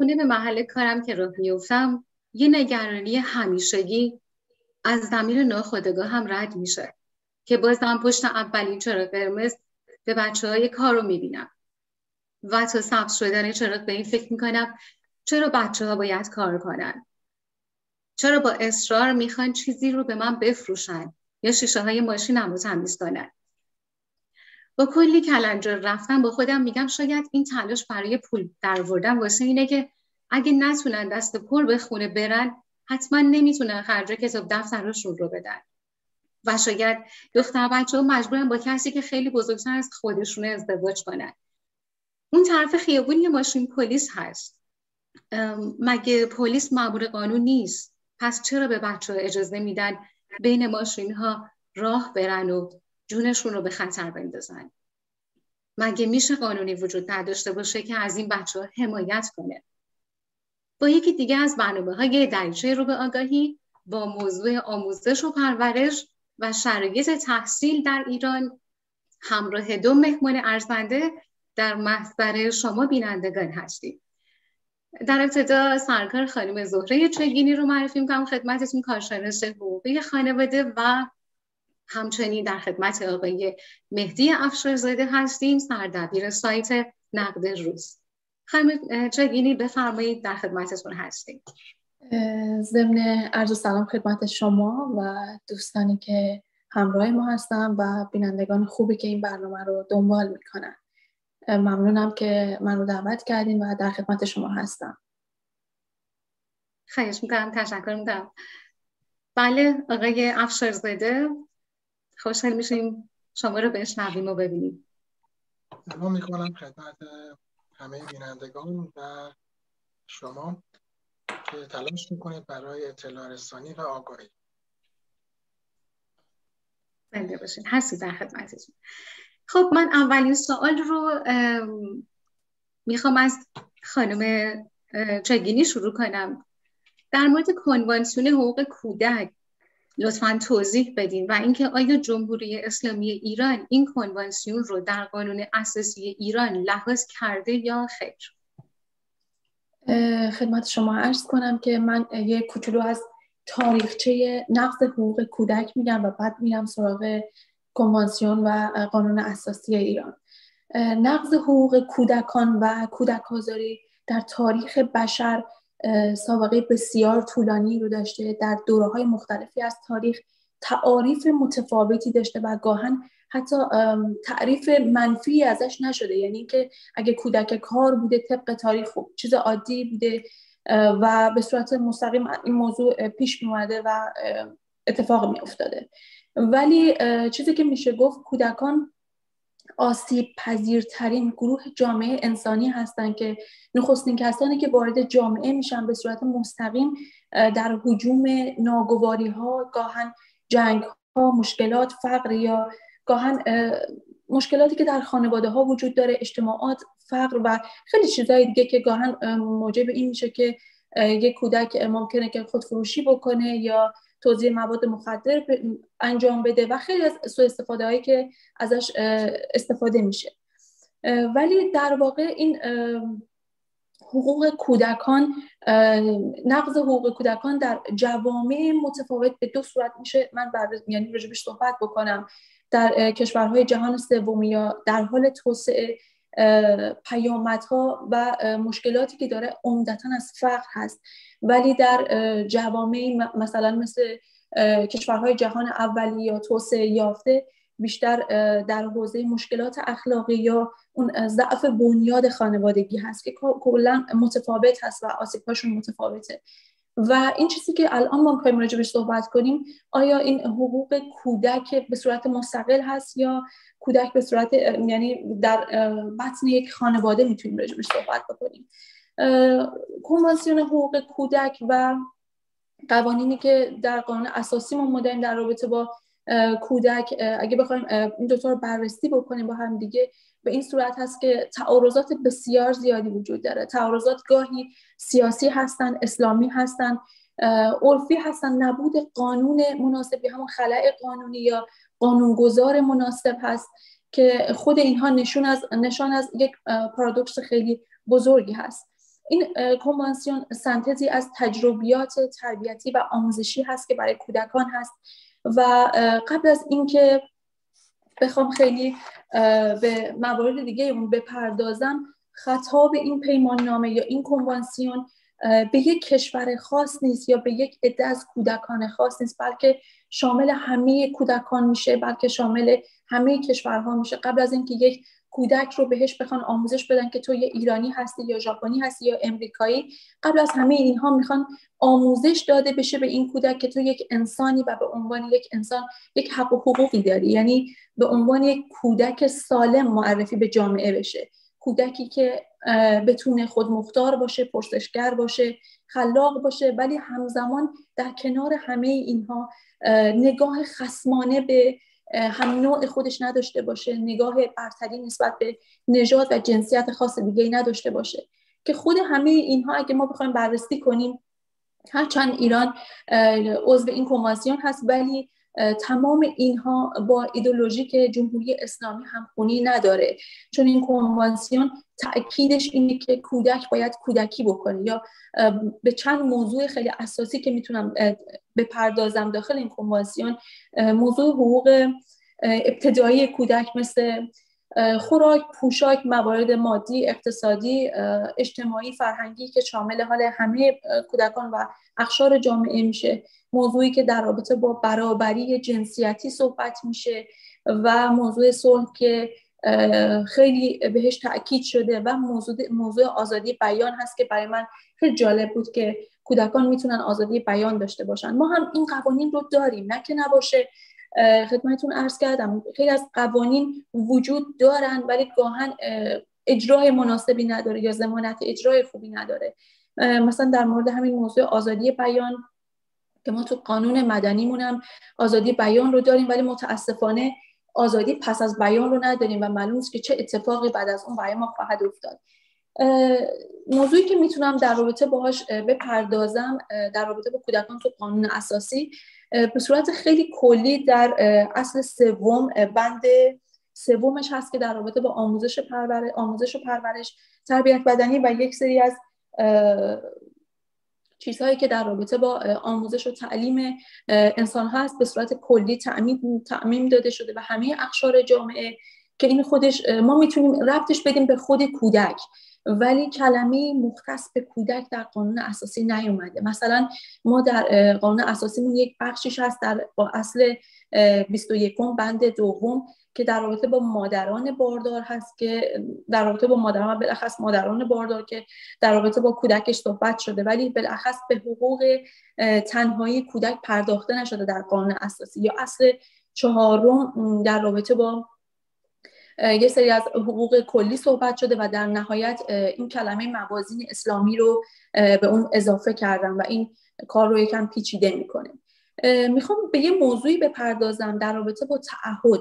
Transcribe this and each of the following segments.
خونه به محل کارم که راه میفتم یه نگرانی همیشگی از زمین ناخودگاه هم رد میشه که بازم پشت اولین چراغ قرمز به بچه های کار رو می‌بینم و تا سبز شدن چراغ به این فکر می‌کنم چرا بچه ها باید کار کنن؟ چرا با اصرار می‌خوان چیزی رو به من بفروشن یا شیشه های ماشینم رو تمیز کنن؟ با کلی کلنجار رفتن با خودم میگم شاید این تلاش برای پول در واسه اینه که اگه نتونن دست پر به خونه برن حتما نمی‌تونن خرج کتاب دفترشون رو بدن. و شاید دختر بچه ها مجبورن با کسی که خیلی بزرگتر از خودشون ازدواج کنن. اون طرف خیابون یه ماشین پلیس هست. مگه پلیس مامور قانون نیست؟ پس چرا به بچه ها اجازه میدن بین ماشین ها راه برن و جونشون رو به خطر بندازن. مگه میشه قانونی وجود نداشته باشه که از این بچه ها حمایت کنه؟ با یکی دیگه از برنامه های دریچه رو به آگاهی با موضوع آموزش و پرورش و شرایط تحصیل در ایران همراه دو مهمان ارزنده در محضر شما بینندگان هستید در ابتدا سرکار خانم زهره چگینی رو معرفی می‌کنم. خدمتتون کارشناس حقوقی خانواده و همچنین در خدمت آقای مهدی افشارزاده هستیم سردبیر سایت نقد روز. خانم چگینی بفرمایید در خدمتتون هستیم. ضمن عرض سلام خدمت شما و دوستانی که همراه ما هستن و بینندگان خوبی که این برنامه رو دنبال می‌کنن. ممنونم که من رو دعوت کردین و در خدمت شما هستم. خواهش می‌کنم تشکر می‌کنم. بله آقای افشارزاده خوشحال میشیم شما رو بشنویم و ببینیم. سلام می‌کنم خدمت همه بینندگان و شما که تلاش می‌کنید برای اطلاع رسانی و آگاهی. بله باشید هستی در خدمتتون. خب من اولین سوال رو می‌خوام از خانم چگینی شروع کنم. در مورد کنوانسیون حقوق کودک لطفا توضیح بدین. و اینکه آیا جمهوری اسلامی ایران این کنوانسیون رو در قانون اساسی ایران لحاظ کرده یا خیر؟ خدمت شما عرض کنم که من یه کوچولو از تاریخچه نقض حقوق کودک میگم و بعد میرم سراغ کنوانسیون و قانون اساسی ایران. نقض حقوق کودکان و کودک آزاری در تاریخ بشر سابقه بسیار طولانی رو داشته در دوره های مختلفی از تاریخ تعاریف متفاوتی داشته و گاهن حتی تعریف منفی ازش نشده. یعنی که اگه کودک کار بوده طبق تاریخ خوب چیز عادی بوده و به صورت مستقیم این موضوع پیش می و اتفاق می افتاده ولی چیزی که میشه گفت کودکان آسیب پذیرترین گروه جامعه انسانی هستند که نخستین کسانی که وارد جامعه میشن به صورت مستقیم در حجوم ناگواری ها گاهن جنگ ها مشکلات فقر یا گاهن مشکلاتی که در خانواده ها وجود داره اجتماعات فقر و خیلی چیزهای دیگه که گاهن موجب این میشه که یک کودک ممکنه که خودفروشی بکنه یا توضیح مواد مخدر انجام بده و خیلی از سوء استفاده هایی که ازش استفاده میشه. ولی در واقع این حقوق کودکان نقض حقوق کودکان در جوامع متفاوت به دو صورت میشه. من بعد یعنی رجبش صحبت بکنم. در کشورهای جهان سومی یا در حال توسعه پیامدها و مشکلاتی که داره عمدتا از فقر هست. ولی در جوامع مثلا مثل کشورهای جهان اولی یا توسعه یافته بیشتر در حوزه مشکلات اخلاقی یا اون ضعف بنیاد خانوادگی هست که کلا متفاوت هست و آسیبهاشون متفاوته. و این چیزی که الان ما می‌خوایم راجبش صحبت کنیم آیا این حقوق کودک به صورت مستقل هست یا کودک به صورت یعنی در بطن یک خانواده می‌تونیم راجبش صحبت بکنیم؟ کنوانسیون حقوق کودک و قوانینی که در قانون اساسی ما مدرن در رابطه با کودک اگه بخوایم این دوتا رو بررسی بکنیم با هم دیگه به این صورت هست که تعارضات بسیار زیادی وجود داره. تعارضات گاهی سیاسی هستن اسلامی هستن عرفی هستن. نبود قانون مناسبی همون خلع قانونی یا قانونگذار مناسب هست که خود اینها نشون از نشان از یک پارادوکس خیلی بزرگی هست. این کنوانسیون سنتزی از تجربیات تربیتی و آموزشی هست که برای کودکان هست. و قبل از اینکه بخوام خیلی به موارد دیگه اون بپردازم خطاب این پیمان نامه یا این کنوانسیون به یک کشور خاص نیست یا به یک عده از کودکان خاص نیست بلکه شامل همه کودکان میشه بلکه شامل همه کشورها میشه. قبل از اینکه یک کودک رو بهش بخوان آموزش بدن که تو یه ایرانی هستی یا ژاپنی هستی یا امریکایی. قبل از همه اینها می‌خوان آموزش داده بشه به این کودک که تو یک انسانی و به عنوان یک انسان یک حق و حقوقی داری. یعنی به عنوان یک کودک سالم معرفی به جامعه بشه. کودکی که بتونه خود مختار باشه پرسشگر باشه خلاق باشه ولی همزمان در کنار همه اینها نگاه خسمانه به هم نوع خودش نداشته باشه نگاه برتری نسبت به نژاد و جنسیت خاص دیگه نداشته باشه. که خود همه اینها اگه ما بخوایم بررسی کنیم هرچند ایران عضو این کنوانسیون هست ولی تمام اینها با ایدولوژیک جمهوری اسلامی همخونی نداره. چون این کنوانسیون تاکیدش اینه که کودک باید کودکی بکنه. یا به چند موضوع خیلی اساسی که می‌تونم بپردازم داخل این کنوانسیون موضوع حقوق ابتدایی کودک مثل خوراک، پوشاک، موارد مادی، اقتصادی، اجتماعی، فرهنگی که شامل حال همه کودکان و اخشار جامعه میشه. موضوعی که در رابطه با برابری جنسیتی صحبت میشه و موضوع صلح که خیلی بهش تاکید شده و موضوع, موضوع آزادی بیان هست که برای من خیلی جالب بود که کودکان می‌تونن آزادی بیان داشته باشن. ما هم این قوانین رو داریم نه که نباشه. خدمتتون عرض کردم. خیلی از قوانین وجود دارن ولی گاهن اجرای مناسبی نداره یا زمانت اجرای خوبی نداره. مثلا در مورد همین موضوع آزادی بیان که ما تو قانون مدنیمون هم آزادی بیان رو داریم ولی متاسفانه آزادی پس از بیان رو نداریم و معلوم که چه اتفاقی بعد از اون برای ما خواهد افتاد. موضوعی که می‌تونم در رابطه باهاش بپردازم در رابطه با کودکان تو قانون اساسی به صورت خیلی کلی در اصل سوم بند سومش هست که در رابطه با آموزش پرورش آموزش و پرورش تربیت بدنی و یک سری از چیزهایی که در رابطه با آموزش و تعلیم انسان هست به صورت کلی تعمیم, تعمیم داده شده و همه اخشار جامعه که این خودش ما می‌تونیم ربطش بدیم به خود کودک. ولی کلمه مختص به کودک در قانون اساسی نیومده. مثلا ما در قانون اساسیمون یک بخشش هست در با اصل 21 بند دوم که در رابطه با مادران باردار هست که در رابطه با مادران بالاخص مادران باردار که در رابطه با کودکش صحبت شده. ولی بالاخص به حقوق تنهایی کودک پرداخته نشده در قانون اساسی. یا اصل چهارم در رابطه با یه سری از حقوق کلی صحبت شده و در نهایت این کلمه موازین اسلامی رو به اون اضافه کردم و این کار رو یکم پیچیده می‌کنه. می‌خوام به یه موضوعی بپردازم در رابطه با تعهد.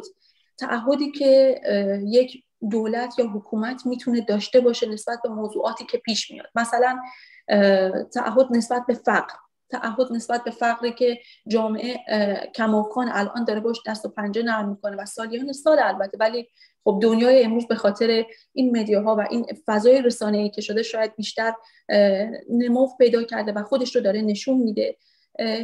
تعهدی که یک دولت یا حکومت می‌تونه داشته باشه نسبت به موضوعاتی که پیش میاد. مثلا تعهد نسبت به فقر. تعهد نسبت به فقری که جامعه کماکان الان داره باش دست و پنجه نرم می‌کنه و سالیان سال البته ولی خب دنیای امروز به خاطر این مدیاها و این فضای رسانه‌ای که شده شاید بیشتر نمو پیدا کرده و خودش رو داره نشون میده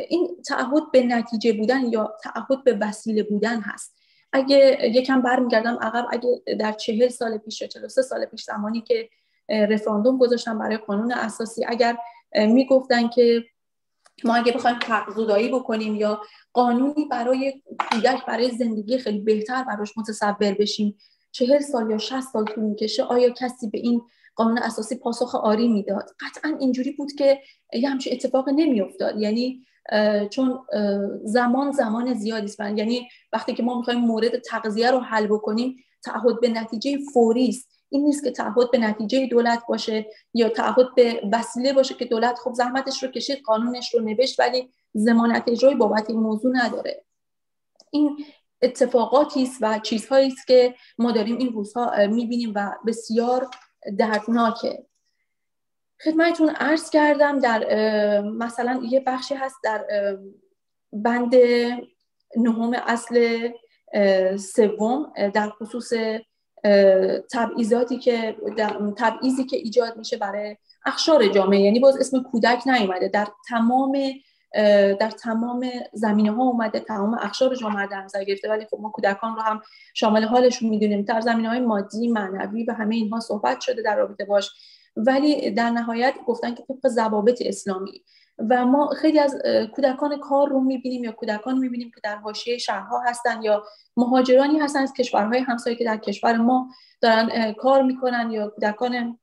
این تعهد به نتیجه بودن یا تعهد به وسیله بودن هست. اگه یکم برمیگردم عقب اگه در چهل سال پیش یا سه سال پیش زمانی که رفراندوم گذاشتن برای قانون اساسی اگر می‌گفتن که ما اگه بخوایم حق بکنیم یا قانونی برای کودک برای زندگی خیلی بهتر براش متصور بشیم چهل سال یا شست سال طول می‌کشه آیا کسی به این قانون اساسی پاسخ آری می‌داد؟ قطعا اینجوری بود که یه همچین اتفاق نمیافتاد. یعنی چون زمان زمان زیادی است. یعنی وقتی که ما می‌خوایم مورد تغذیه رو حل بکنیم تعهد به نتیجه فوری است. این نیست که تعهد به نتیجه دولت باشه یا تعهد به وسیله باشه که دولت خب زحمتش رو کشید قانونش رو نوشت ولی زمانت اجرای بابت این موضوع نداره. این اتفاقاتی است و چیزهایی است که ما داریم این روزها می‌بینیم و بسیار دردناکه. خدمتتون عرض کردم در مثلا یه بخشی هست در بند نهم اصل سوم در خصوص تبعیضاتی که تبعیضی که ایجاد میشه برای اخشار جامعه. یعنی باز اسم کودک نیومده. در تمام در تمام زمینه ها اومده تمام اخشار جامعه در نظر گرفته. ولی خب ما کودکان رو هم شامل حالشون می‌دونیم. در زمینه های مادی معنوی و همه اینها صحبت شده در رابطه باش. ولی در نهایت گفتن که طبق ضوابط اسلامی. و ما خیلی از کودکان کار رو می‌بینیم یا کودکان می‌بینیم که در حاشیه شهرها هستن یا مهاجرانی هستن از کشورهای همسایه که در کشور ما دارن کار می‌کنن یا کودکان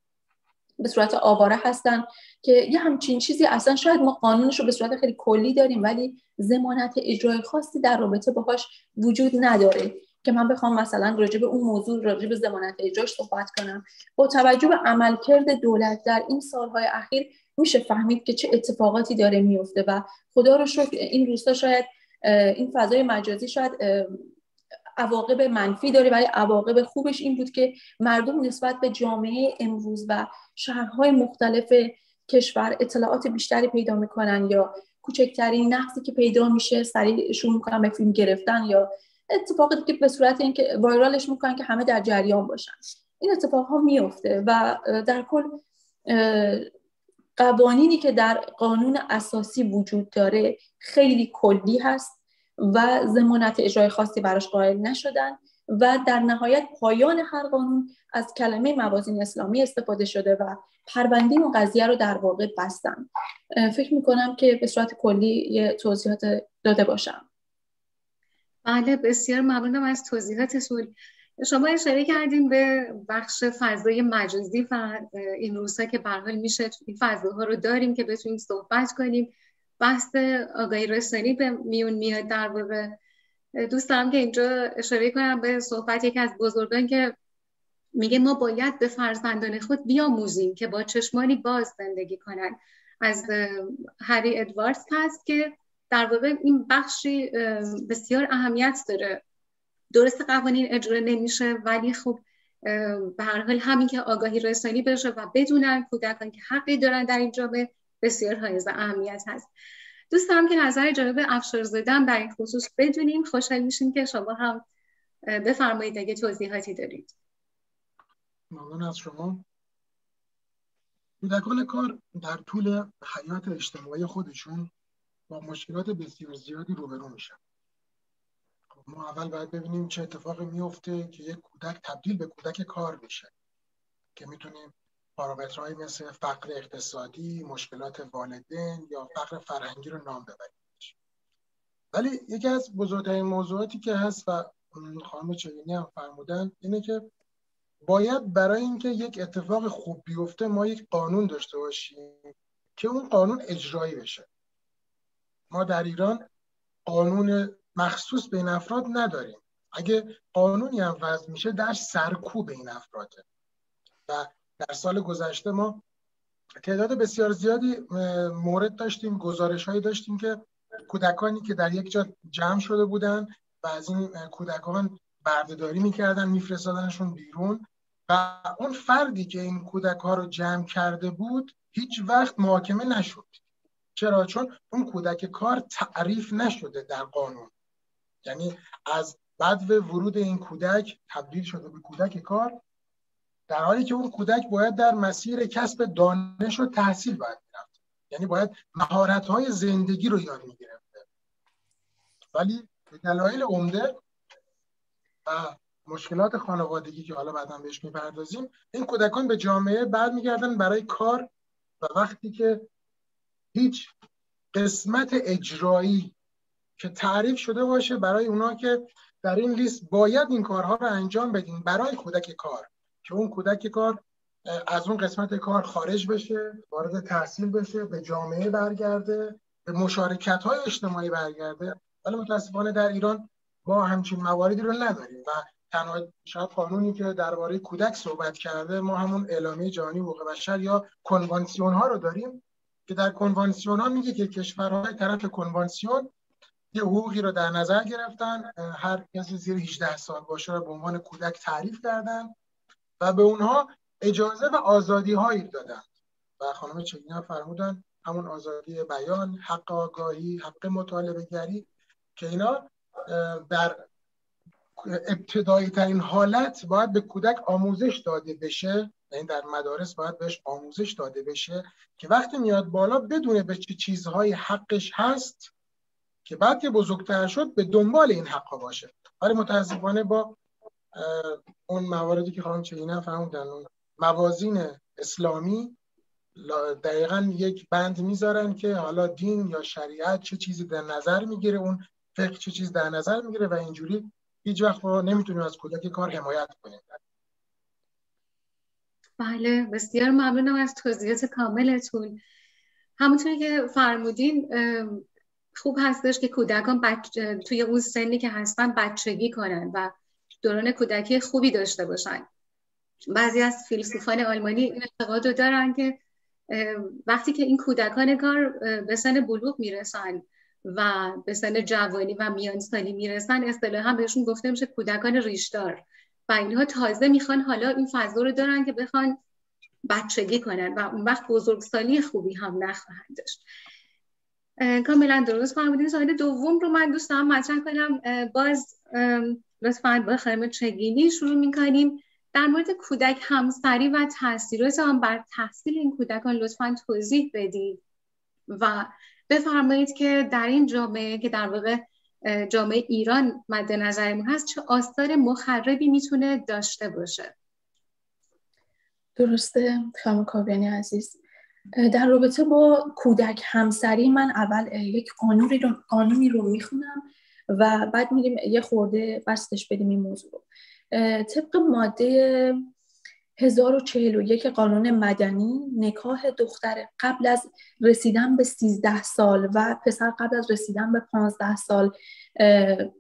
به صورت آواره هستن که یه همچین چیزی اصلا شاید ما قانونش رو به صورت خیلی کلی داریم ولی زمانت اجرای خاصی در رابطه باهاش وجود نداره. که من بخوام مثلا راجع به اون موضوع راجع به زمانت اجراش صحبت کنم. با توجه به عملکرد دولت در این سالهای اخیر میشه فهمید که چه اتفاقاتی داره میفته و خدا رو شکر این روستا شاید این فضای مجازی شاید عواقب منفی داره ولی عواقب خوبش این بود که مردم نسبت به جامعه امروز و شهرهای مختلف کشور اطلاعات بیشتری پیدا می‌کنن یا کوچکترین نقصی که پیدا میشه سریع شروع می‌کنن به فیلم گرفتن یا اتفاقی که به صورت اینکه وایرالش می‌کنن که همه در جریان باشن. این اتفاق ها میفته و در کل قوانینی که در قانون اساسی وجود داره خیلی کلی هست و زمانت اجرای خاصی براش قائل نشدن و در نهایت پایان هر قانون از کلمه موازین اسلامی استفاده شده و پرونده اون قضیه رو در واقع بستن. فکر می‌کنم که به صورت کلی یه توضیحات داده باشم. بله بسیار ممنونم از توضیحاتتون شما اشاره کردیم به بخش فضای مجازی و این روزها که برحال میشه این فضاها رو داریم که بتونیم صحبت کنیم. بحث آگاهی رسانی به میون میاد در واقع. دوست دارم که اینجا اشاره کنم به صحبت یکی از بزرگان که میگه ما باید به فرزندان خود بیاموزیم که با چشمانی باز زندگی کنند. از هری ادواردز هست که در واقع این بخشی بسیار اهمیت داره. درست قوانین اجرا نمیشه ولی خب به هر حال همین که آگاهی رسانی بشه و بدونن کودکان که حقی دارن در این جامعه بسیار حائز اهمیت هست. دوست دارم که نظر جناب افشار زدن در این خصوص بدونیم خوشحال میشیم که شما هم بفرمایید اگه توضیحاتی دارید. ممنون از شما. کودکان کار در طول حیات اجتماعی خودشون با مشکلات بسیار زیادی روبرو میشن. ما اول باید ببینیم چه اتفاقی میفته که یک کودک تبدیل به کودک کار بشه که می‌تونیم پارامترهایی مثل فقر اقتصادی، مشکلات والدین یا فقر فرهنگی رو نام ببریم. ولی یکی از بزرگترین موضوعاتی که هست و خانم چگینی هم فرمودن اینه که باید برای اینکه یک اتفاق خوب بیفته ما یک قانون داشته باشیم که اون قانون اجرایی بشه. ما در ایران قانون مخصوص به این افراد نداریم. اگه قانونی هم وضع میشه در سرکوب این افراده. و در سال گذشته ما تعداد بسیار زیادی مورد داشتیم گزارش هایی داشتیم که کودکانی که در یک جا جمع شده بودن و از این کودکان بردهداری می‌کردن میفرستادنشون بیرون. و اون فردی که این کودک ها رو جمع کرده بود هیچ وقت محاکمه نشد. چرا؟ چون اون کودک کار تعریف نشده در قانون. یعنی از بعد ورود این کودک تبدیل شده به کودک کار در حالی که اون کودک باید در مسیر کسب دانش و تحصیل باید می‌رفت. یعنی باید مهارت های زندگی رو یاد می‌گرفته. ولی به دلایل عمده و مشکلات خانوادگی که حالا بعدا بهش می‌پردازیم این کودکان به جامعه برمیگردن برای کار و وقتی که هیچ قسمت اجرایی که تعریف شده باشه برای اونا که در این لیست باید این کارها رو انجام بدین برای کودک کار که اون کودک کار از اون قسمت کار خارج بشه وارد تحصیل بشه به جامعه برگرده به مشارکت های اجتماعی برگرده. ولی متاسفانه در ایران ما همچین مواردی رو نداریم و تنها شاید قانونی که درباره کودک صحبت کرده ما همون اعلامیه جهانی حقوق بشر یا کنوانسیون ها رو داریم که در کنوانسیون ها میگه که کشورهای طرف کنوانسیون یه حقوقی رو در نظر گرفتن هر کسی زیر 18 سال باشه رو به عنوان کودک تعریف کردن و به اونها اجازه و آزادی هایی دادن. و خانم چگینی فرمودن همون آزادی بیان حق آگاهی حق مطالبه گری که اینا در ابتدایی ترین حالت باید به کودک آموزش داده بشه یعنی در مدارس باید بهش آموزش داده بشه که وقتی میاد بالا بدونه به چه چیزهایی حقش هست که بعد که بزرگتر شد به دنبال این حقا باشه. ولی متاسفانه با اون مواردی که خانم چینه فرمودن موازین اسلامی دقیقا یک بند می‌ذارن که حالا دین یا شریعت چه چیزی در نظر می‌گیره اون فقه چه چیز در نظر می‌گیره و اینجوری هیچ وقت نمی‌تونیم از کودک کار حمایت کنیم. بله بسیار ممنونم از توضیحات کاملتون. همونطوری که فرمودین خوب هستش که کودکان بچ... توی اون سنی که هستن بچگی کنن و دوران کودکی خوبی داشته باشن. بعضی از فیلسوفان آلمانی این اعتقاد رو دارن که وقتی که این کودکان کار به سن بلوغ می‌رسن و به سن جوانی و میانسالی می‌رسن اصطلاحا بهشون گفته میشه کودکان ریشدار. و اینها تازه می‌خوان حالا این فضا رو دارن که بخوان بچگی کنن و اون وقت بزرگسالی خوبی هم نخواهند داشت. کاملا درست فرمودین. سوال دوم رو من دوست دارم مطرح کنم. باز لطفا با خانم چگینی شروع می‌کنیم. در مورد کودک همسری و تاثیرات آن بر تحصیل این کودکان لطفا توضیح بدید و بفرمایید که در این جامعه که در واقع جامعه ایران مد نظرمون هست چه آثار مخربی می‌تونه داشته باشه؟ درسته. خانم کابینی عزیز. در رابطه با کودک همسری من اول یک قانونی رو, قانونی رو می‌خونم و بعد میریم یه خورده بستش بدیم این موضوع رو. طبق ماده 1041 قانون مدنی نکاح دختر قبل از رسیدن به 13 سال و پسر قبل از رسیدن به 15 سال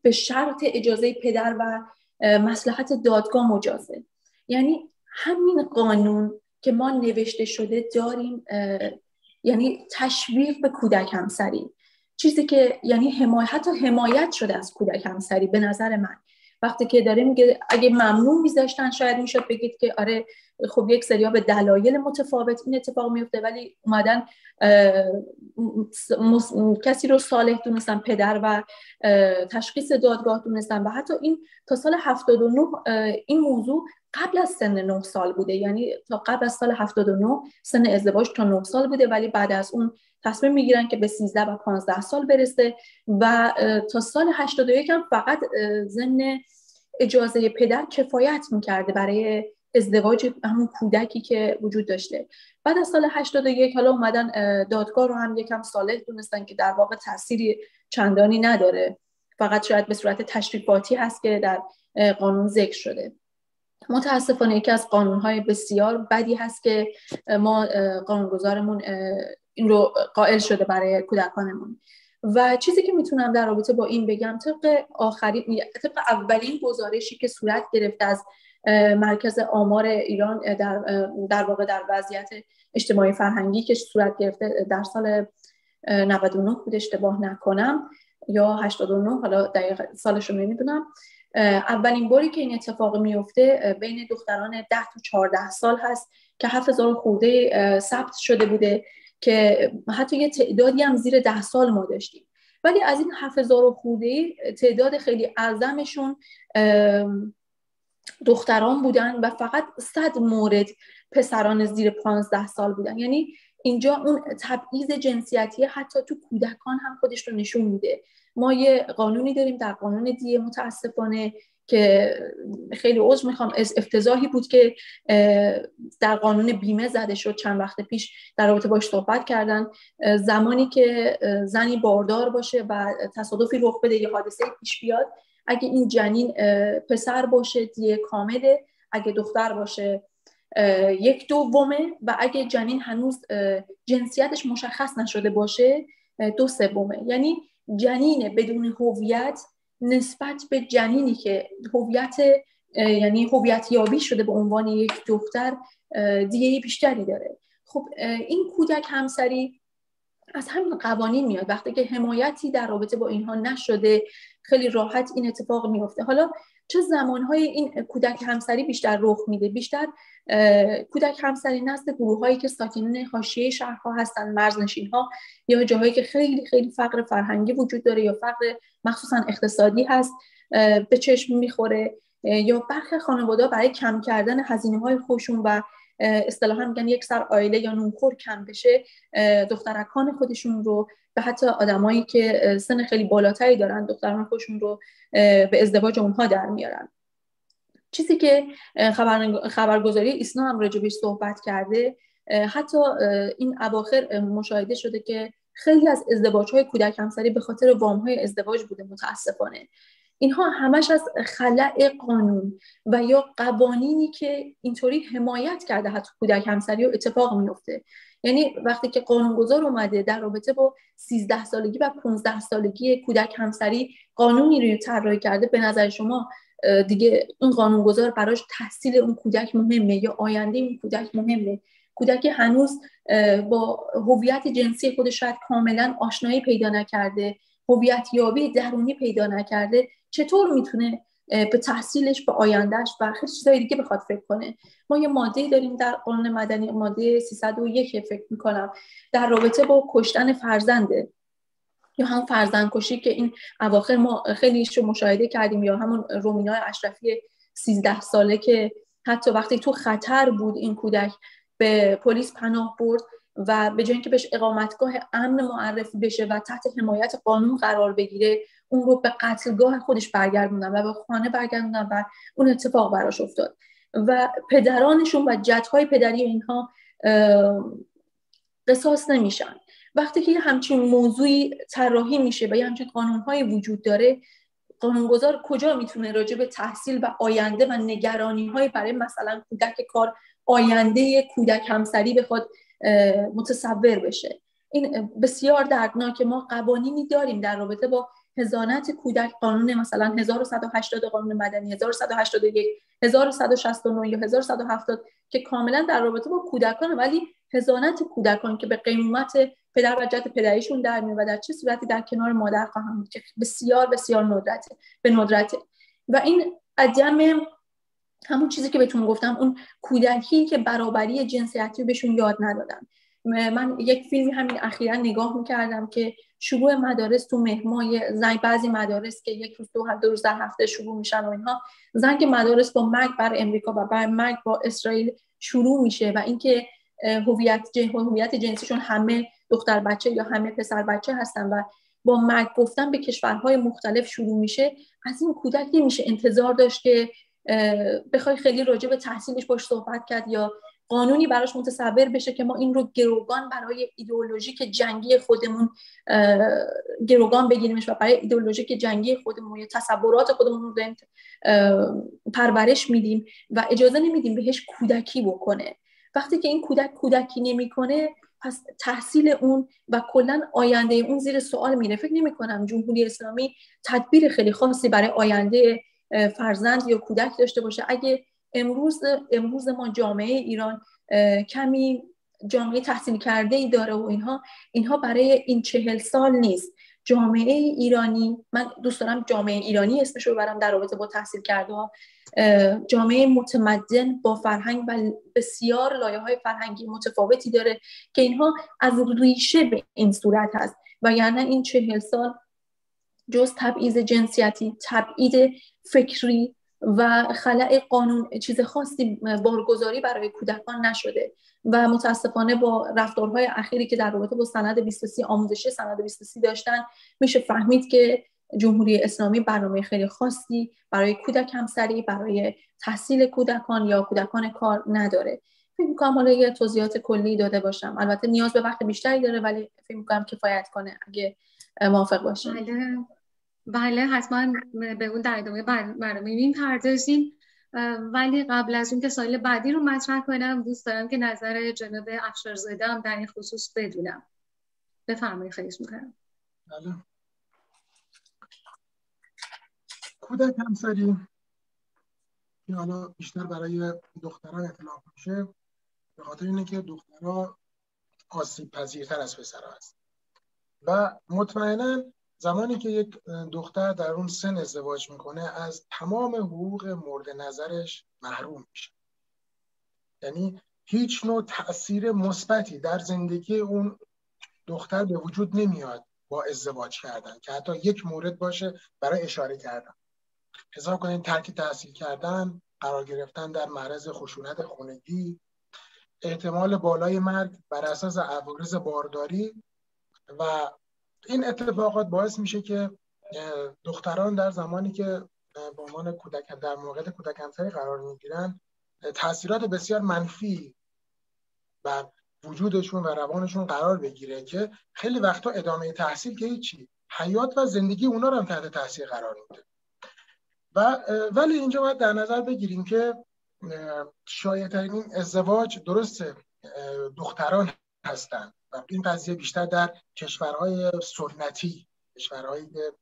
به شرط اجازه پدر و مسلحت دادگاه مجازه. یعنی همین قانون که ما نوشته شده داریم یعنی تشویق به کودک همسری. چیزی که یعنی حمایت حتی حمایت شده از کودک همسری به نظر من. وقتی که داره میگه اگه ممنون میذاشتن شاید می‌شد بگید که آره خب یک سریا به دلایل متفاوت این اتفاق میفته ولی اومدن کسی رو صالح دونستن پدر و تشخیص دادگاه دونستن و حتی این تا سال 79 این موضوع قبل از سن 9 سال بوده. یعنی تا قبل از سال 79 سن ازدواج تا 9 سال بوده ولی بعد از اون تصمیم می‌گیرن که به 13 و 15 سال برسه و تا سال 81 هم فقط ضمن اجازه پدر کفایت می‌کرده برای ازدواج همون کودکی که وجود داشته. بعد از سال 81 حالا اومدن دادگاه رو هم یکم صالح دونستن که در واقع تأثیری چندانی نداره. فقط شاید به صورت تشریفاتی هست که در قانون ذکر شده. متاسفانه یکی از قانونهای بسیار بدی هست که ما قانونگذارمون این رو قائل شده برای کودکانمون. و چیزی که می‌تونم در رابطه با این بگم طبق آخرین طبق اولین گزارشی که صورت گرفته از مرکز آمار ایران در, در واقع در وضعیت اجتماعی فرهنگی که صورت گرفته در سال 99 بود اشتباه نکنم یا 89 حالا دقیق سالش رو نمی‌دونم اولین باری که این اتفاق میفته بین دختران 10 تا 14 سال هست که 7000 خورده ثبت شده بوده که حتی یه تعدادی هم زیر ده سال ما داشتیم. ولی از این 7000 خورده تعداد خیلی اعظمشون دختران بودن و فقط صد مورد پسران زیر 15 سال بودن. یعنی اینجا اون تبعیض جنسیتی حتی تو کودکان هم خودش رو نشون میده. ما یه قانونی داریم در قانون دیه متاسفانه که خیلی عذر می‌خوام. افتضاحی بود که در قانون بیمه زده شد. چند وقت پیش در رابطه باش صحبت کردن. زمانی که زنی باردار باشه و تصادفی رخ بده یه حادثه پیش بیاد اگه این جنین پسر باشه دیه کامله. اگه دختر باشه یک دومه. و اگه جنین هنوز جنسیتش مشخص نشده باشه دو سومه. یعنی جنین بدون هویت نسبت به جنینی که هویت یعنی هویت یابی شده به عنوان یک دختر دیگه بیشتری داره. خب این کودک همسری از همین قوانین میاد. وقتی که حمایتی در رابطه با اینها نشده خیلی راحت این اتفاق میفته. حالا چه زمانهای این کودک همسری بیشتر رخ میده؟ بیشتر کودک همسری نزد گروه هایی که ساکنین حاشیه شهرها هستن مرزنشین ها یا جاهایی که خیلی خیلی فقر فرهنگی وجود داره یا فقر مخصوصا اقتصادی هست به چشم می‌خوره یا برخی خانواده برای کم کردن هزینه های خوشون و اصطلاحا میگن یک سر آیله یا نونخور کم بشه دخترکان خودشون رو به حتی آدمایی که سن خیلی بالاتری دارن دختران خودشون رو به ازدواج اونها در میارن. چیزی که خبر... خبرگزاری ایسنا هم راجبش صحبت کرده حتی این اواخر مشاهده شده که خیلی از ازدواج های کودک همسری به خاطر وام های ازدواج بوده متاسفانه. اینها همش از خلع قانون و یا قوانینی که اینطوری حمایت کرده حتی کودک همسری و اتفاق میفته یعنی وقتی که قانونگذار اومده در رابطه با 13 سالگی و 15 سالگی کودک همسری قانونی رو طراحی کرده به نظر شما دیگه اون قانونگذار براش تحصیل اون کودک مهمه یا آینده اون کودک مهمه؟ کودک هنوز با هویت جنسی خودش شاید کاملا آشنایی پیدا نکرده هویت یابی درونی پیدا نکرده. چطور می‌تونه به تحصیلش به آیندهش و خیلی چیزای دیگه بخواد فکر کنه. ما یه ماده داریم در قانون مدنی ماده 301 فکر می‌کنم در رابطه با کشتن فرزنده یا هم فرزند کشی که این اواخر ما خیلی رو مشاهده کردیم یا همون رومینای اشرفی 13 ساله که حتی وقتی تو خطر بود این کودک به پلیس پناه برد و به جای اینکه بهش اقامتگاه امن معرفی بشه و تحت حمایت قانون قرار بگیره اون رو به قتلگاه خودش برگردوندن و به خانه برگردوندن و اون اتفاق براش افتاد. و پدرانشون و جدهای پدری اینها قصاص نمیشن. وقتی که همچین موضوعی طراحی میشه و یه همچین قانونهایی وجود داره قانونگذار کجا می‌تونه راجع به تحصیل و آینده و نگرانی های برای مثلا کودک کار آینده کودک همسری بخواد متصور بشه؟ این بسیار دردناکه ما قوانینی داریم در رابطه با هزانت کودک قانون مثلا 1180 قانون مدنی 1181 1169 یا 1170 که کاملا در رابطه با کودکان ولی هزانت کودکان که به قیمت پدر و جد پدریشون در میاد و در چه صورتی در کنار مادر خواهم بود که بسیار بسیار ندرته به ندرته. و این عدم همون چیزی که بهتون گفتم اون کودکی که برابری جنسیتی بهشون یاد ندادن. من یک فیلمی همین اخیرا نگاه می‌کردم که شروع مدارس تو مهمای زنگ بعضی مدارس که یک روز دو هفته روز در هفته شروع میشن و اینها زنگ مدارس با مرگ بر امریکا و بر مرگ با اسرائیل شروع میشه و اینکه هویت هویت جنسیشون همه دختر بچه یا همه پسر بچه هستن و با مرگ گفتن به کشورهای مختلف شروع میشه. از این کودک نمیشه انتظار داشت که بخوای خیلی راجع به تحصیلش باش صحبت کرد یا قانونی براش متصور بشه که ما این رو گروگان برای ایدئولوژیک جنگی خودمون گروگان بگیریمش و برای ایدئولوژیک جنگی خودمون یا تصورات خودمون رو پرورش میدیم و اجازه نمیدیم بهش کودکی بکنه. وقتی که این کودک کودکی نمی‌کنه پس تحصیل اون و کلا آینده اون زیر سوال میره. فکر نمی کنم جمهوری اسلامی تدبیر خیلی خاصی برای آینده فرزند یا کودک داشته باشه. اگه امروز امروز ما جامعه ایران کمی جامعه تحصیل کرده ای داره و اینها اینها برای این چهل سال نیست. جامعه ایرانی من دوست دارم جامعه ایرانی اسمش رو برم در رابطه با تحصیل کرده ها جامعه متمدن با فرهنگ و بسیار لایه های فرهنگی متفاوتی داره که اینها از ریشه به این صورت هست. و یعنی این چهل سال جز تبعیض جنسیتی تبعید فکری و خلع قانون چیز خاصی بارگذاری برای کودکان نشده و متاسفانه با رفتارهای اخیری که در رابطه با سند 23 آموزشی سند 23 داشتن میشه فهمید که جمهوری اسلامی برنامه خیلی خاصی برای کودک همسری برای تحصیل کودکان یا کودکان کار نداره. فکر می‌کنم حالا یه توضیحات کلی داده باشم. البته نیاز به وقت بیشتری داره ولی فکر می‌کنم کفایت کنه اگه موافق باشیم بله حتما به اون در ادامه برنامه پردازیم. ولی قبل از اون که سال بعدی رو مطرح کنم دوست دارم که نظر جناب افشارزاده هم در این خصوص بدونم. بفرمایید خیلی می‌کنم. بله. کودک همسری که حالا بیشتر برای دختران اطلاق میشه به خاطر اینه که دخترها آسیب پذیرتر از پسرها هست و مطمئنا زمانی که یک دختر در اون سن ازدواج می‌کنه از تمام حقوق مورد نظرش محروم میشه. یعنی هیچ نوع تاثیر مثبتی در زندگی اون دختر به وجود نمیاد با ازدواج کردن که حتی یک مورد باشه برای اشاره کردن. حساب کنید ترک تحصیل کردن قرار گرفتن در معرض خشونت خونگی. احتمال بالای مرگ بر اساس عوارض بارداری و این اتفاقات باعث میشه که دختران در زمانی که به عنوان کودک در موقع کودک همسری قرار می‌گیرن تاثیرات بسیار منفی بر وجودشون و روانشون قرار بگیره که خیلی وقتا ادامه تحصیل که هیچی حیات و زندگی اونا رو هم تحت تاثیر قرار میده. و ولی اینجا باید در نظر بگیریم که شاید این ازدواج درست دختران هستند و این قضیه بیشتر در کشورهای سنتی کشورهایی که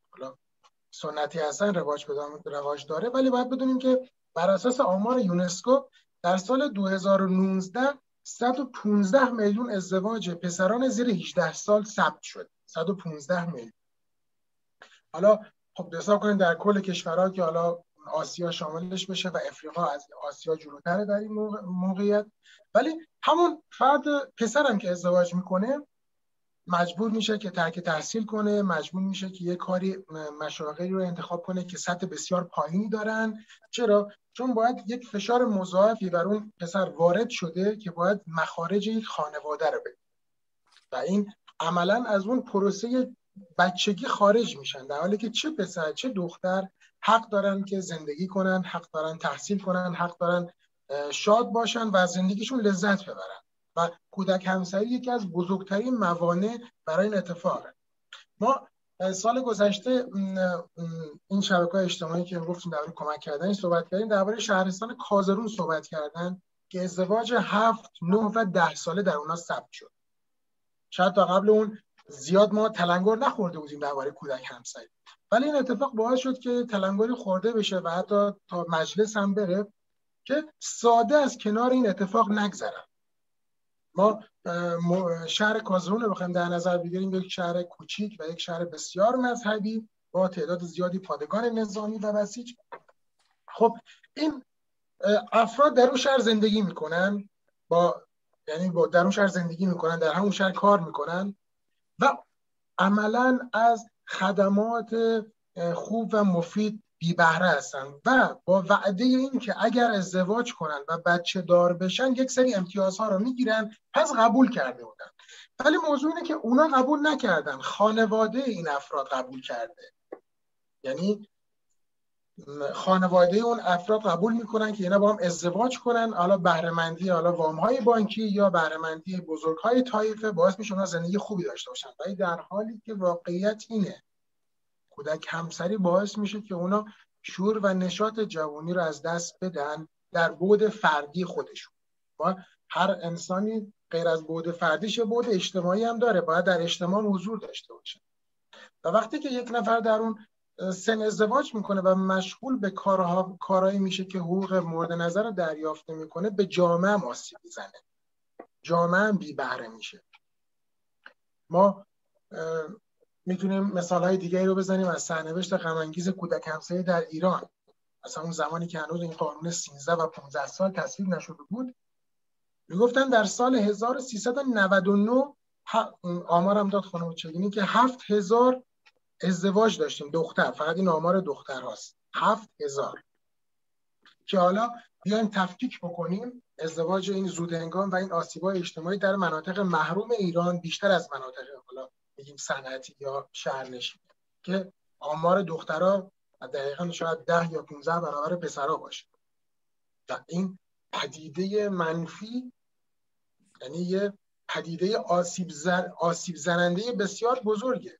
سنتی هستن رواج رواج داره ولی باید بدونیم که بر اساس آمار یونسکو در سال 2019 115 میلیون ازدواج پسران زیر 18 سال ثبت شد. 115 میلیون. حالا خب حساب کنید در کل کشورها که حالا آسیا شاملش بشه و افریقا از آسیا جلوتره در این موقعیت. ولی همون فرد پسرم که ازدواج می‌کنه مجبور میشه که ترک تحصیل کنه مجبور میشه که یه کاری مشاغلی رو انتخاب کنه که سطح بسیار پایینی دارن. چرا؟ چون باید یک فشار مضاعفی بر اون پسر وارد شده که باید مخارج یک خانواده رو بده. و این عملا از اون پروسه بچگی خارج میشن. در حالی که چه پسر چه دختر حق دارن که زندگی کنن حق دارن تحصیل کنن حق دارن شاد باشن و زندگیشون لذت ببرن. و کودک همسری یکی از بزرگترین موانع برای این اتفاق. ما سال گذشته این شبکه اجتماعی که گفتیم درباره کمک کردن صحبت کردیم درباره شهرستان کازرون صحبت کردن که ازدواج هفت نه و ده ساله در اونها ثبت شد. شاید تا قبل اون زیاد ما تلنگر نخورده بودیم درباره کودک همسری ولی این اتفاق باعث شد که تلنگری خورده بشه و حتی تا مجلس هم بره که ساده از کنار این اتفاق نگذرن. ما شهر کازرون رو بخوایم در نظر بگیریم یک شهر کوچیک و یک شهر بسیار مذهبی با تعداد زیادی پادگان نظامی و بسیج. خب این افراد در اون شهر زندگی می‌کنن با یعنی با در اون شهر زندگی می‌کنن در همون شهر کار می‌کنن. و عملا از خدمات خوب و مفید بی بهره هستن و با وعده این که اگر ازدواج کنن و بچه دار بشن یک سری امتیازها رو می‌گیرن پس قبول کرده بودن. ولی موضوع اینه که اونا قبول نکردن. خانواده این افراد قبول کرده. یعنی خانواده اون افراد قبول می‌کنن که اینا با هم ازدواج کنن. حالا بهرهمندی حالا وام های بانکی یا بهرهمندی بزرگ های طایفه باعث میشه اونا زندگی خوبی داشته باشن. ولی در حالی که واقعیت اینه کودک همسری باعث میشه که اونا شور و نشاط جوانی رو از دست بدن در بود فردی خودشون. ما هر انسانی غیر از بود فردیش بود اجتماعی هم داره. باید در اجتماع حضور داشته باشه. و وقتی که یک نفر در اون سن ازدواج می‌کنه و مشغول به کارها کارهایی میشه که حقوق مورد نظر رو دریافت می‌کنه به جامعه هم آسیب می‌زنه. جامعه هم بی بهره میشه. ما می‌تونیم مثال های دیگری رو بزنیم از سرنوشت غمانگیز کودک همسایه در ایران. اصلا اون زمانی که هنوز این قانون 13 و 15 سال تصویب نشده بود می‌گفتن در سال 1399 آمارم داد خانم چگینی که 7000 ازدواج داشتیم. دختر فقط این آمار دختر هاست. 7000 که حالا بیایم تفکیک بکنیم ازدواج این زودهنگام و این آسیبای اجتماعی در مناطق محروم ایران بیشتر از مناطق حالا بگیم صنعتی یا شهرنشین که آمار دخترها دقیقا شاید ده یا 15 برابر پسرها باشه. و این پدیده منفی یعنی یه پدیده آسیب, زن... آسیب زننده بسیار بزرگه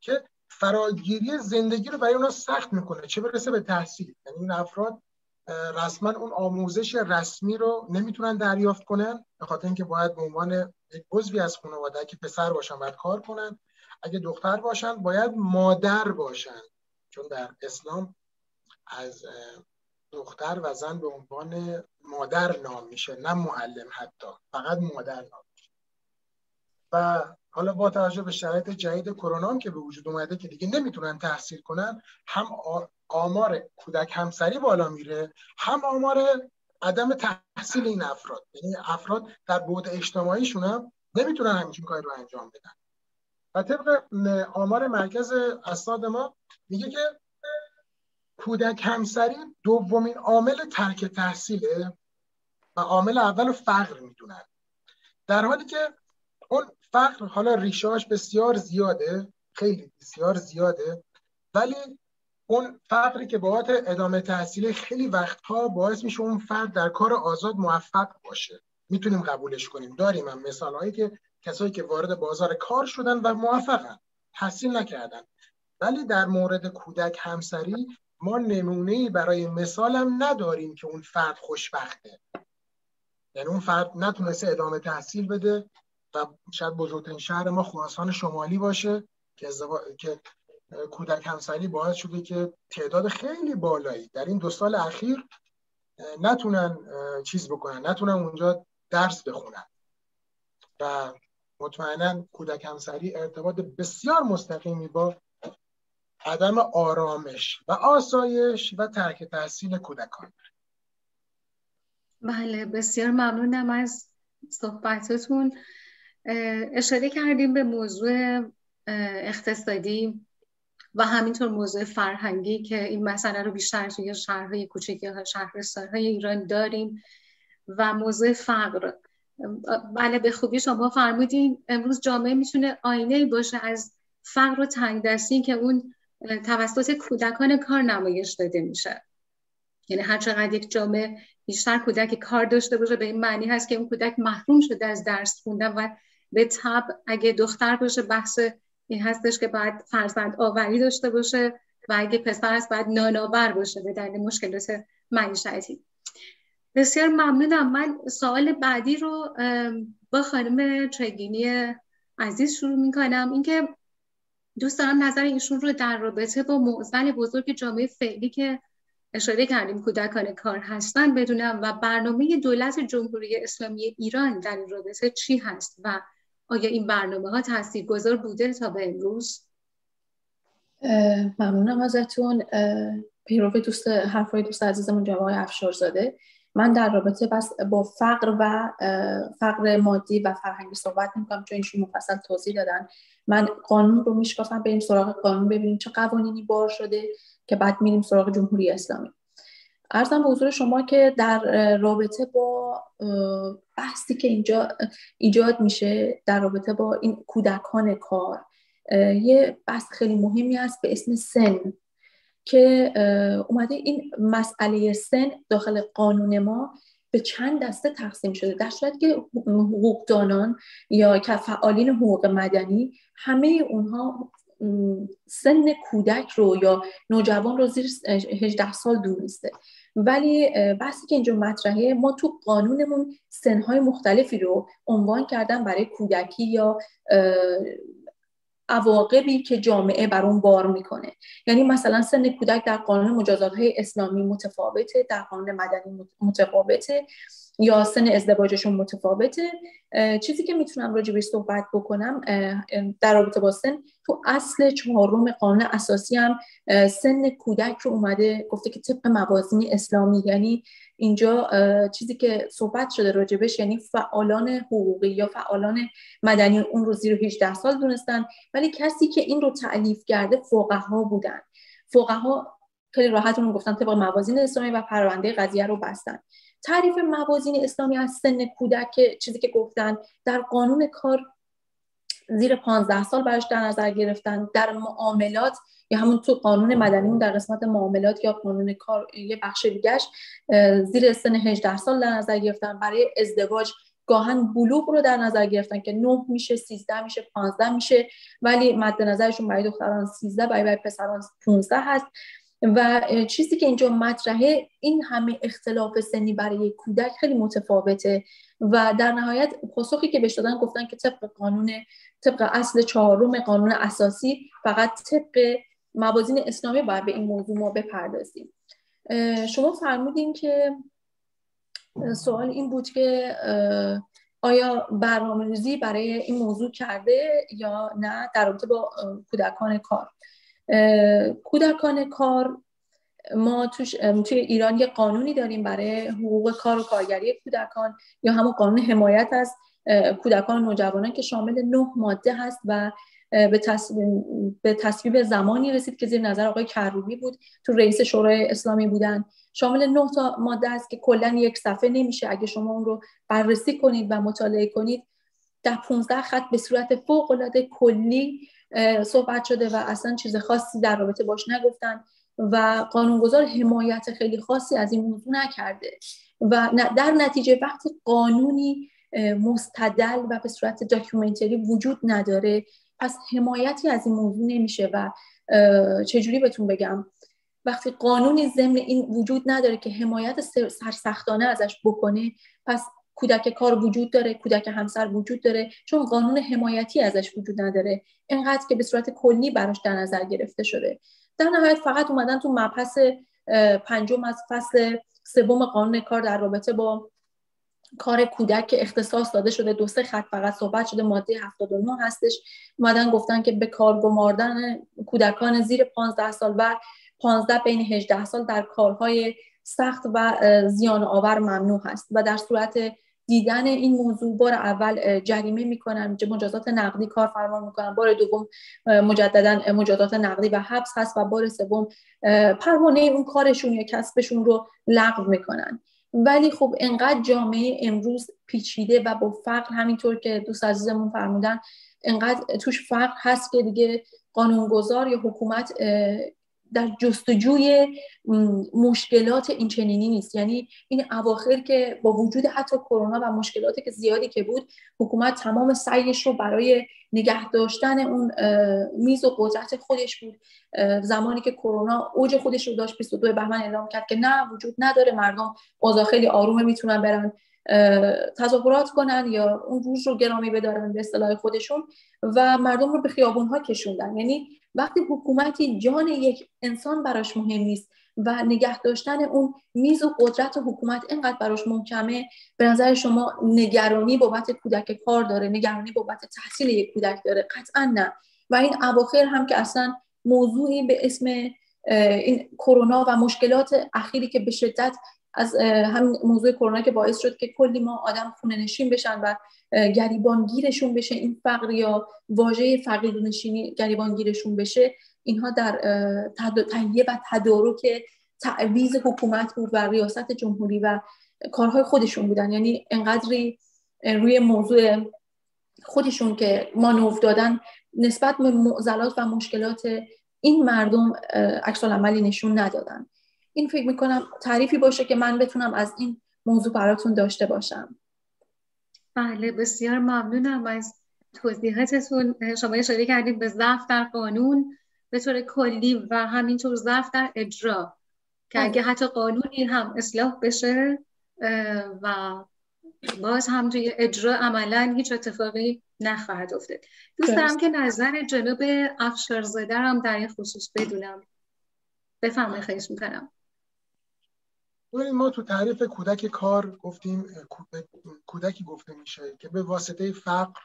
که فراگیری زندگی رو برای اونا سخت می‌کنه. چه برسه به تحصیل. یعنی این افراد رسما اون آموزش رسمی رو نمی‌تونن دریافت کنن به خاطر اینکه باید به عنوان یک عضوی از خانواده که پسر باشن باید کار کنن. اگه دختر باشن باید مادر باشن. چون در اسلام از دختر و زن به عنوان مادر نام میشه نه معلم حتی. فقط مادر نام میشه. و حالا با توجه به شرایط جدید کرونا که به وجود اومده که دیگه نمی‌تونن تحصیل کنن هم آمار کودک همسری بالا میره هم آمار عدم تحصیل این افراد. یعنی افراد در بعد اجتماعیشون هم نمی‌تونن همچین کاری رو انجام بدن. و طبق آمار مرکز اسناد ما میگه که کودک همسری دومین عامل ترک تحصیله و عامل اول فقر می‌دونن. در حالی که اون فقر حالا ریشاش بسیار زیاده خیلی بسیار زیاده ولی اون فقری که باعث ادامه تحصیل خیلی وقتها باعث میشه اون فرد در کار آزاد موفق باشه. می‌تونیم قبولش کنیم. داریم هم مثال هایی که کسایی که وارد بازار کار شدن و موفقن. تحصیل نکردن. ولی در مورد کودک همسری ما نمونه برای مثالم نداریم که اون فرد خوشبخته. یعنی اون فرد نتونسته ادامه تحصیل بده. و شاید بزرگترین شهر ما خراسان شمالی باشه که, که کودک همسری باعث شده که تعداد خیلی بالایی در این دو سال اخیر نتونن چیز بکنن نتونن اونجا درس بخونن. و مطمئنا کودک همسری ارتباط بسیار مستقیمی با عدم آرامش و آسایش و ترک تحصیل کودکان. بله بسیار ممنونم از صحبتتون. اشاره کردیم به موضوع اقتصادی و همینطور موضوع فرهنگی که این مسئله رو بیشتر توی شهرهای کوچک یا شهرستانهای ایران داریم و موضوع فقر. بله به خوبی شما فرمودین. امروز جامعه می‌تونه آینه باشه از فقر و تنگ دستی که اون توسط کودکان کار نمایش داده میشه. یعنی هر چقدر یک جامعه بیشتر کودک کار داشته باشه به این معنی هست که اون کودک محروم شده از درس خوندن و به تب اگه دختر باشه بحث این هستش که باید فرزند آوری داشته باشه و اگه پسر هست باید نانآور باشه به دلیل مشکلات معیشتی. بسیار ممنونم. من سوال بعدی رو با خانم چگینی عزیز شروع می‌کنم. اینکه دوست دارم نظر ایشون رو در رابطه با معضل بزرگ جامعه فعلی که اشاره کردیم کودکان کار هستن بدونم و برنامه دولت جمهوری اسلامی ایران در این رابطه چی هست و آیا این برنامه ها تاثیر گذار بوده تا به امروز؟ ممنونم ازتون. پیرو دوست حرفای دوست عزیزمون جواب افشارزاده. من در رابطه بس با فقر و فقر مادی و فرهنگی صحبت می‌کنم چون ایشون مفصل توضیح دادن. من قانون رو میشکافم بریم سراغ قانون ببینیم چه قوانینی بار شده که بعد میریم سراغ جمهوری اسلامی. ارزم به حضور شما که در رابطه با بحثی که اینجا ایجاد میشه در رابطه با این کودکان کار یه بحث خیلی مهمی است به اسم سن که اومده این مسئله سن داخل قانون ما به چند دسته تقسیم شده. در صورت که حقوقدانان یا فعالین حقوق مدنی همه اونها سن کودک رو یا نوجوان رو زیر 18 سال دونسته ولی بحثی که اینجا مطرحه ما تو قانونمون سنهای مختلفی رو عنوان کردن برای کودکی یا عواقبی که جامعه بر اون بار می‌کنه. یعنی مثلا سن کودک در قانون مجازات های اسلامی متفاوته در قانون مدنی متفاوته. یا سن ازدواجشون متفاوته. چیزی که می‌تونم راجع بهش صحبت بکنم در رابطه با سن تو اصل چهارم قانون اساسی هم سن کودک رو اومده گفته که طبق موازین اسلامی. یعنی اینجا چیزی که صحبت شده راجبش یعنی فعالان حقوقی یا فعالان مدنی اون رو زیر 18 سال دونستن ولی کسی که این رو تعلیف کرده فقها بودن. فقها خیلی راحت اون گفتن طبق موازین اسلامی و پرونده قضیه رو بستن. تعریف موازین اسلامی از سن کودک چیزی که گفتن در قانون کار زیر 15 سال براش در نظر گرفتن در معاملات یا همون تو قانون مدنی در قسمت معاملات یا قانون کار یه بخش دیگهش زیر سن 18 سال در نظر گرفتن. برای ازدواج گاهن بلوغ رو در نظر گرفتن که 9 میشه 13 میشه 15 میشه ولی مد نظرشون برای دختران 13 برای, برای پسران 15 هست. و چیزی که اینجا مطرحه این همه اختلاف سنی برای کودک خیلی متفاوته و در نهایت پاسخی که بهش دادن گفتن که طبق قانون طبق اصل چهارم قانون اساسی فقط طبق موازین اسلامی باید به این موضوع ما بپردازیم. شما فرمودین که سوال این بود که آیا برنامه برای این موضوع کرده یا نه در رابطه با کودکان کار؟ کودکان کار ما توش توی ایران یه قانونی داریم برای حقوق کار و کارگری کودکان یا همون قانون حمایت از کودکان و نوجوانان که شامل نه ماده هست و به تصویب, به تصویب زمانی رسید که زیر نظر آقای کروبی بود. تو رئیس شورای اسلامی بودن. شامل نه تا ماده است که کلا یک صفحه نمیشه. اگه شما اون رو بررسی کنید و مطالعه کنید در 15 خط به صورت فوق العاده کلی صحبت شده و اصلا چیز خاصی در رابطه باش نگفتن و قانونگذار حمایت خیلی خاصی از این موضوع نکرده و در نتیجه وقتی قانونی مستدل و به صورت داکیومنتری وجود نداره. پس حمایتی از این موضوع نمیشه و چجوری بهتون بگم؟ وقتی قانونی ضمن این وجود نداره که حمایت سرسختانه ازش بکنه پس کودک کار وجود داره کودک همسر وجود داره چون قانون حمایتی ازش وجود نداره. اینقدر که به صورت کلی براش در نظر گرفته شده. در نهایت فقط اومدن تو مبحث پنجم از فصل سوم قانون کار در رابطه با کار کودک اختصاص داده شده. دو سه خط فقط صحبت شده. ماده 79 هستش. اومدن گفتن که به کار گماردن کودکان زیر 15 سال و 15 بین 18 سال در کارهای سخت و زیان آور ممنوع هست و در صورت دیدن این موضوع بار اول جریمه می‌کنن مجازات نقدی کار فرمان می‌کنن بار دوم مجددا مجازات نقدی و حبس هست و بار سوم پروانه اون کارشون یا کسبشون رو لغو می‌کنن. ولی خب انقدر جامعه امروز پیچیده و با فقر همینطور که دوست عزیزمون فرمودن انقدر توش فقر هست که دیگه قانونگذار یا حکومت در جستجوی مشکلات این چنینی نیست. یعنی این اواخر که با وجود حتی کرونا و مشکلاتی که زیادی که بود حکومت تمام سعیش رو برای نگه داشتن اون میز و قدرت خودش بود. زمانی که کرونا اوج خودش رو داشت 22 بهمن اعلام کرد که نه وجود نداره مردم اوضاع خیلی آرومه می‌تونن برن. تظاهرات کنن یا اون روز رو گرامی بدارن به اصطلاح خودشون و مردم رو به خیابون ها کشوندن. یعنی وقتی حکومتی جان یک انسان براش مهم نیست و نگه داشتن اون میز و قدرت و حکومت اینقدر براش محکمه به نظر شما نگرانی بابت کودک کار داره نگرانی بابت تحصیل یک کودک داره؟ قطعا نه. و این اواخر هم که اصلا موضوعی به اسم این کرونا و مشکلات اخیری که به شدت از همین موضوع کرونا که باعث شد که کلی ما آدم خونه نشین بشن و گریبانگیرشون بشه این فقر یا واژه فقیر نشینی گریبانگیرشون بشه اینها در تهیه و تدارک تعویز حکومت بود و ریاست جمهوری و کارهای خودشون بودن. یعنی انقدری روی موضوع خودشون که مانوف دادن نسبت به معضلات و مشکلات این مردم عکس عملی نشون ندادن. این فکر می‌کنم تعریفی باشه که من بتونم از این موضوع براتون داشته باشم. بله بسیار ممنونم از توضیحاتتون. شما اشاره کردید به ضعف در قانون به طور کلی و همینطور ضعف در اجرا که اگه بله. حتی قانونی هم اصلاح بشه و باز هم توی اجرا عملا هیچ اتفاقی نخواهد افتاد. دوست دارم که نظر جناب افشارزاده هم در این خصوص بدونم. بفرمایید خواهش می‌کنم. ما تو تعریف کودک کار گفتیم کودکی گفته میشه که به واسطه فقر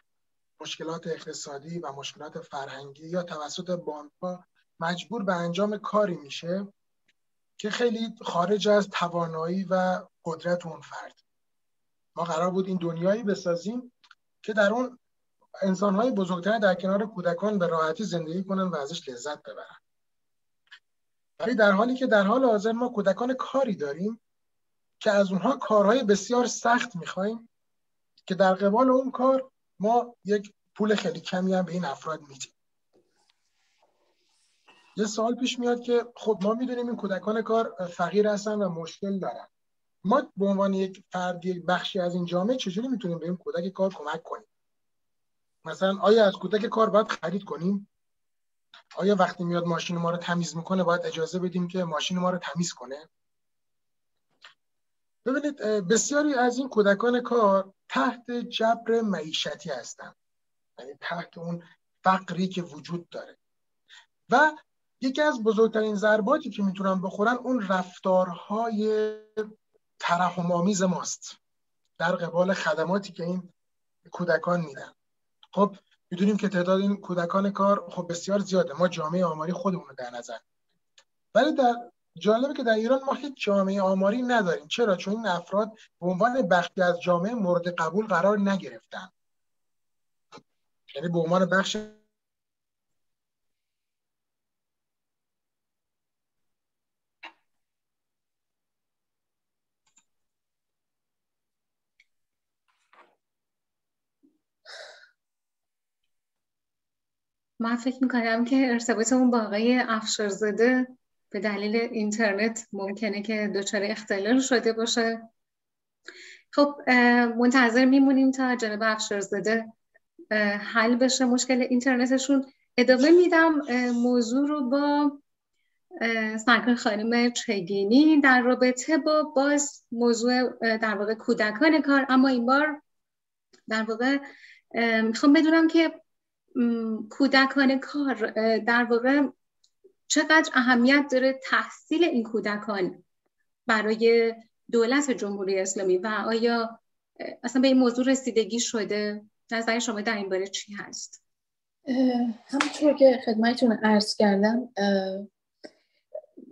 مشکلات اقتصادی و مشکلات فرهنگی یا توسط بانکها مجبور به انجام کاری میشه که خیلی خارج از توانایی و قدرت اون فرد. ما قرار بود این دنیایی بسازیم که در اون انسانهای بزرگتر در کنار کودکان به راحتی زندگی کنن و ازش لذت ببرن. ولی در حالی که در حال حاضر ما کودکان کاری داریم که از اونها کارهای بسیار سخت می‌خوایم که در قبال اون کار ما یک پول خیلی کمی هم به این افراد میدیم. یه سوال پیش میاد که خب ما می‌دونیم این کودکان کار فقیر هستن و مشکل دارن. ما به عنوان یک فرد یک بخشی از این جامعه چجوری می‌تونیم به این کودک کار کمک کنیم؟ مثلا آیا از کودک کار باید خرید کنیم؟ آیا وقتی میاد ماشین ما رو تمیز می‌کنه باید اجازه بدیم که ماشین ما رو تمیز کنه؟ ببینید بسیاری از این کودکان کار تحت جبر معیشتی هستند یعنی تحت اون فقری که وجود داره. و یکی از بزرگترین ضرباتی که می‌تونن بخورن اون رفتارهای ترحم آمیز ماست. در قبال خدماتی که این کودکان میدن. خب می‌دونیم که تعداد این کودکان کار خب بسیار زیاده. ما جامعه آماری خودمون رو در نظر ولی در جالبه که در ایران ما هیچ جامعه آماری نداریم. چرا؟ چون این افراد به عنوان بخشی از جامعه مورد قبول قرار نگرفتن. یعنی به عنوان بخش من فکر می‌کنم که ارتباطمون با آقای افشارزاده به دلیل اینترنت ممکنه که دچار اختلال شده باشه. خب منتظر میمونیم تا جناب افشارزاده حل بشه مشکل اینترنتشون. ادامه میدم موضوع رو با سرکار خانم چگینی در رابطه با باز موضوع در واقع کودکان کار. اما این بار در واقع می‌خوام بدونم که کودکان کار در واقع چقدر اهمیت داره تحصیل این کودکان برای دولت جمهوری اسلامی و آیا اصلا به این موضوع رسیدگی شده؟ نظر شما در این باره چی هست؟ همونطور که خدمتتون عرض کردم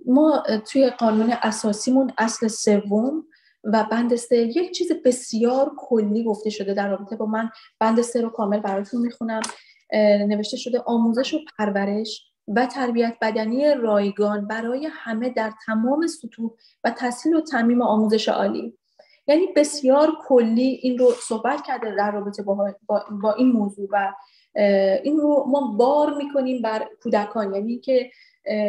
ما توی قانون اساسیمون اصل سوم و بند سه یک چیز بسیار کلی گفته شده در رابطه با من. بند سه رو کامل براتون می‌خونم. نوشته شده آموزش و پرورش و تربیت بدنی رایگان برای همه در تمام سطوح و تحصیل و تمیم آموزش عالی. یعنی بسیار کلی این رو صحبت کرده در رابطه با, با, این موضوع و این رو ما بار می‌کنیم بر کودکان. یعنی که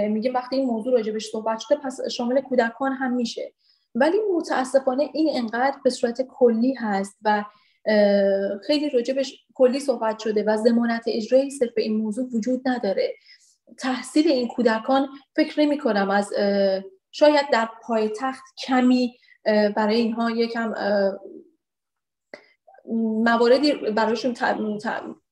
میگیم وقتی این موضوع راجبش صحبت شده پس شامل کودکان هم میشه. ولی متاسفانه این انقدر به صورت کلی هست و خیلی راجبش کلی صحبت شده و زمانت اجرایی صرف این موضوع وجود نداره. تحصیل این کودکان فکر نمی کنم از شاید در پایتخت کمی برای اینها یکم مواردی برایشون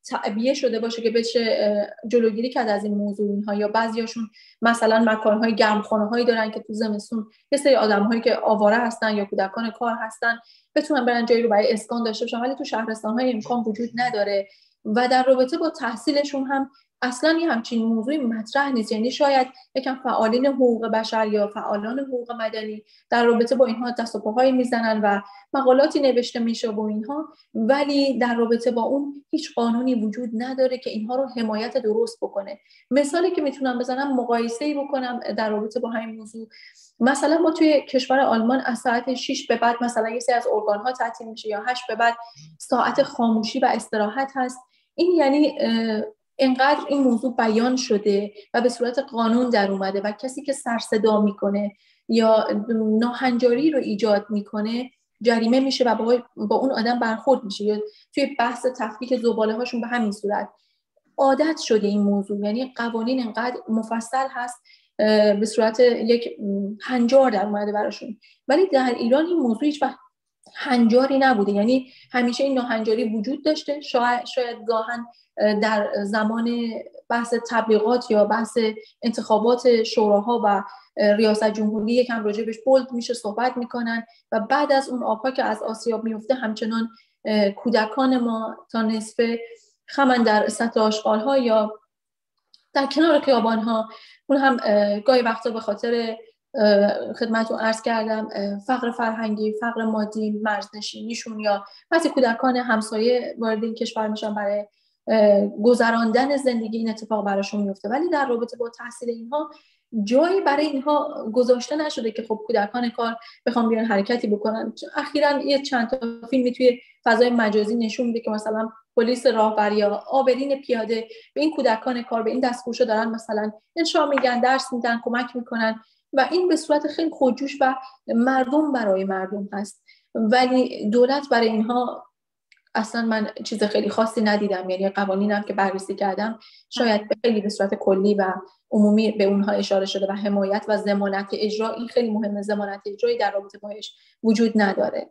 تعبیه شده باشه که بشه جلوگیری کرد از این موضوع اینها. یا بعضیاشون مثلا مکانهای گرمخانه هایی دارن که تو زمستون یه سری آدم هایی که آواره هستن یا کودکان کار هستن بتونن برن جایی رو برای اسکان داشته باشن. ولی تو شهرستان های امکان وجود نداره. و در رابطه با تحصیلشون هم اصلا یه همچین موضوعی مطرح نیست. یعنی شاید یکم فعالین حقوق بشر یا فعالان حقوق مدنی در رابطه با اینها دست و پاهایی می‌زنن و مقالاتی نوشته میشه با اینها ولی در رابطه با اون هیچ قانونی وجود نداره که اینها رو حمایت درست بکنه. مثالی که می‌تونم بزنم مقایسه ای بکنم در رابطه با همین موضوع. مثلا ما توی کشور آلمان از ساعت 6 به بعد مثلا یه سری از ارگان ها تعطیل میشه یا 8 به بعد ساعت خاموشی و استراحت هست. این یعنی انقدر این موضوع بیان شده و به صورت قانون در اومده و کسی که سرصدا می‌کنه یا ناهنجاری رو ایجاد می‌کنه جریمه میشه و با, با اون آدم برخورد میشه. یا توی بحث تفکیک زباله هاشون به همین صورت. عادت شده این موضوع. یعنی قوانین انقدر مفصل هست به صورت یک هنجار در اومده براشون. ولی در ایران این موضوع هیچ وقت هنجاری نبوده. یعنی همیشه این ناهنجاری وجود داشته. شاید, شاید گاهن در زمان بحث تبلیغات یا بحث انتخابات شوراها و ریاست جمهوری یکم راجبش بولد میشه صحبت می‌کنن و بعد از اون آبها که از آسیاب میفته همچنان کودکان ما تا نصف خمن در سطح آشغال یا در کنار خیابان ها اون هم گاهی وقتا به خاطر خدمتتون عرض کردم فقر فرهنگی فقر مادی مرزنشینیشون یا بعضی کودکان همسایه وارد این کشور میشن برای گذراندن زندگی این اتفاق براشون میفته. ولی در رابطه با تحصیل اینها جایی برای اینها گذاشته نشده که خب کودکان کار بخوام بیان حرکتی بکنن. اخیرا یه چند تا فیلمی توی فضای مجازی نشون میده که مثلا پلیس راهبر یا آبرین پیاده به این کودکان کار به این دستخوشو دارن مثلا انشا میگن درس میدن کمک می‌کنن. و این به صورت خیلی خودجوش و مردم برای مردم هست. ولی دولت برای اینها اصلا من چیز خیلی خاصی ندیدم. یعنی قوانینم که بررسی کردم شاید خیلی به صورت کلی و عمومی به اونها اشاره شده و حمایت و زمانت اجرا این خیلی مهمه زمانت اجرایی در رابطه باش وجود نداره.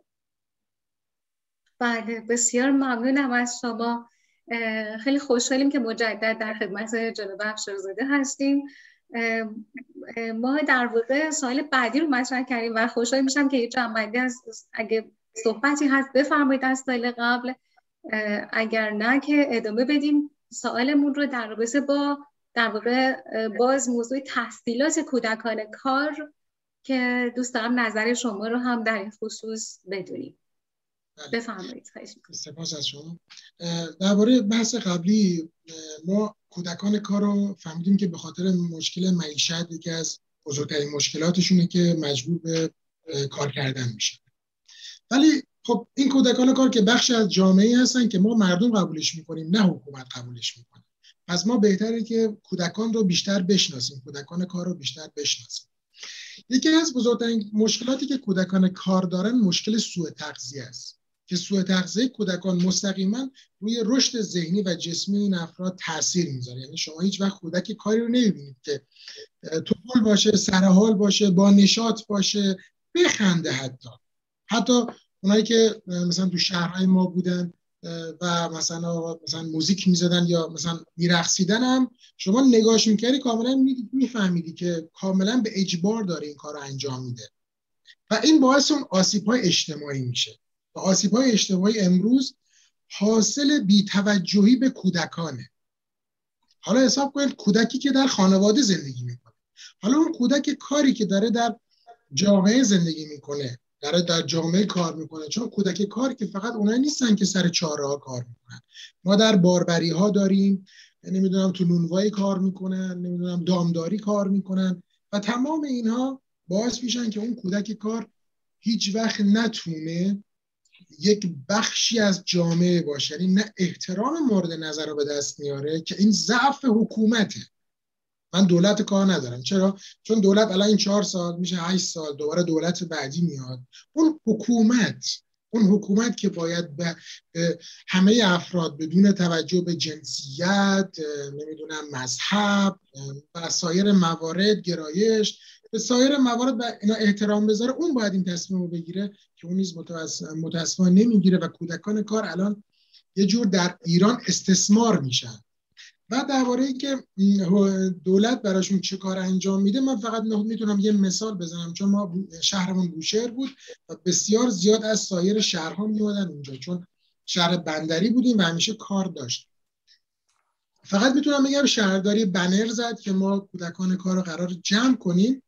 بله بسیار ممنونم از شما. خیلی خوشحالیم که مجدد در خدمت جناب افشارزاده هستیم. ما در واقع سوال بعدی رو مطرح کردیم و خوشحال میشم که یه جنبندی از اگه صحبتی هست بفرمایید از سال قبل اگر نه که ادامه بدیم سوالمون رو در رابطه با در واقع باز موضوع تحصیلات کودکان کار که دوست دارم نظر شما رو هم در این خصوص بدونیم. بفرمایید. سپاس از شما. درباره بحث قبلی ما کودکان کار رو فهمیدیم که به خاطر مشکل معیشت یکی از بزرگترین مشکلاتشونه که مجبور به کار کردن میشه. ولی خب این کودکان کار که بخش از جامعه هستن که ما مردم قبولش می‌کنیم نه حکومت قبولش می‌کنه. پس ما بهتره که کودکان رو بیشتر بشناسیم کودکان کار رو بیشتر بشناسیم. یکی از بزرگترین مشکلاتی که کودکان کار دارن مشکل سوء تغذیه است. که سوء تغذیه کودکان مستقیما روی رشد ذهنی و جسمی این افراد تاثیر می‌ذاره. یعنی شما هیچ وقت کودک کاری رو نمی‌بینید که تو حال باشه سرحال باشه با نشاط باشه بخنده حتی. حتی اونایی که مثلا تو شهرهای ما بودن و مثلا مثلا موزیک می‌زدن یا مثلا میرقصیدن هم شما نگاش می‌کردی کاملا میفهمیدی که کاملا به اجبار داره این کار رو انجام میده. و این باعث اون آسیب های اجتماعی میشه. آسیب های اجتماعی امروز حاصل بیتوجهی به کودکانه. حالا حساب کنید کودکی که در خانواده زندگی می‌کنه. حالا اون کودک کاری که داره در جامعه زندگی می‌کنه داره در جامعه کار می‌کنه چون کودک کار که فقط اونایی نیستن که سر چهاره ها کار می‌کنن. ما در باربری ها داریم نمی‌دونم تو نونوایی کار می‌کنن نمی‌دونم دامداری کار می‌کنن و تمام اینها باعث میشن که اون کودک کار هیچ وقت نتونه یک بخشی از جامعه باشه. یعنی نه احترام مورد نظر رو به دست میاره که این ضعف حکومته. من دولت کار ندارم. چرا؟ چون دولت الان این چهار سال میشه هشت سال دوباره دولت بعدی میاد. اون حکومت اون حکومت که باید به همه افراد بدون توجه به جنسیت نمی‌دونم مذهب و سایر موارد گرایش به سایر موارد به اینا احترام بذاره اون باید این تصمیم رو بگیره که اون نیز متاسفانه نمی‌گیره و کودکان کار الان یه جور در ایران استثمار میشن. و درباره اینکه دولت براشون چه کار انجام میده من فقط می‌تونم یه مثال بزنم. چون ما شهرمون بوشهر بود و بسیار زیاد از سایر شهرها میومدن اونجا چون شهر بندری بودیم و همیشه کار داشت. فقط می‌تونم بگم شهرداری بنر زد که ما کودکان کار رو قرار جمع کنیم.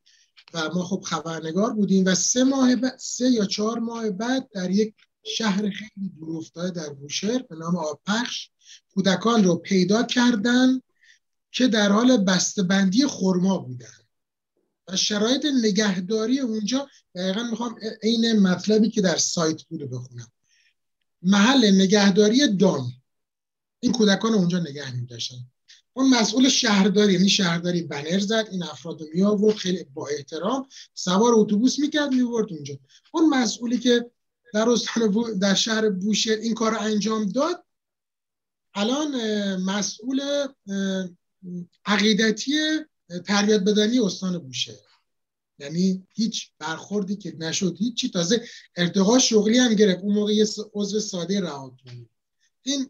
و ما خب خبرنگار بودیم و سه ماه سه یا چهار ماه بعد در یک شهر خیلی دور در بوشهر به نام آبپخش کودکان رو پیدا کردن که در حال بسته‌بندی خرما بودن. و شرایط نگهداری اونجا دقیقا می‌خوام عین مطلبی که در سایت بوده بخونم. محل نگهداری دام. این کودکان اونجا نگه میداشتن. اون مسئول شهرداری یعنی شهرداری بنر زد این افراد می آورد خیلی با احترام سوار اتوبوس می‌کرد میورد اونجا. اون مسئولی که در استان در شهر بوشهر این کار انجام داد الان مسئول عقیدتی تربیت بدنی استان بوشهر. یعنی هیچ برخوردی که نشد هیچی. تازه ارتقا شغلی هم گرفت. اون موقع یه عضو ساده رها این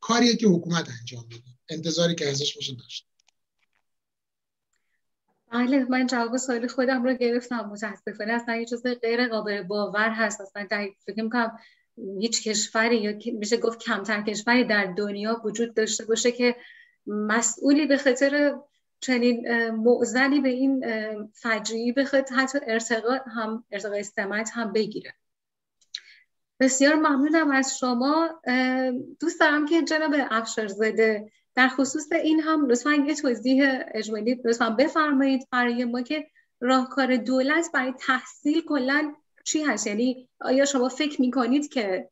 کاریه که حکومت انجام میده انتظاری که ازش میشه داشت. بله من جواب سوال خودم رو گرفتم. متاسفانه اصلا یه چیز غیر قابل باور هست. اصلا فکر می‌کنم هیچ کشوری یا میشه گفت کمتر کشوری در دنیا وجود داشته باشه که مسئولی به خاطر چنین معزنی به این فجری بخواد حتی ارتقا هم ارتقا استمت هم بگیره. بسیار ممنونم از شما. دوست دارم که جناب افشارزاده در خصوص این هم لطفا یه توضیح اجمالی لطفا بفرمایید برای ما که راهکار دولت برای تحصیل کلا چی هست؟ یعنی آیا شما فکر می‌کنید که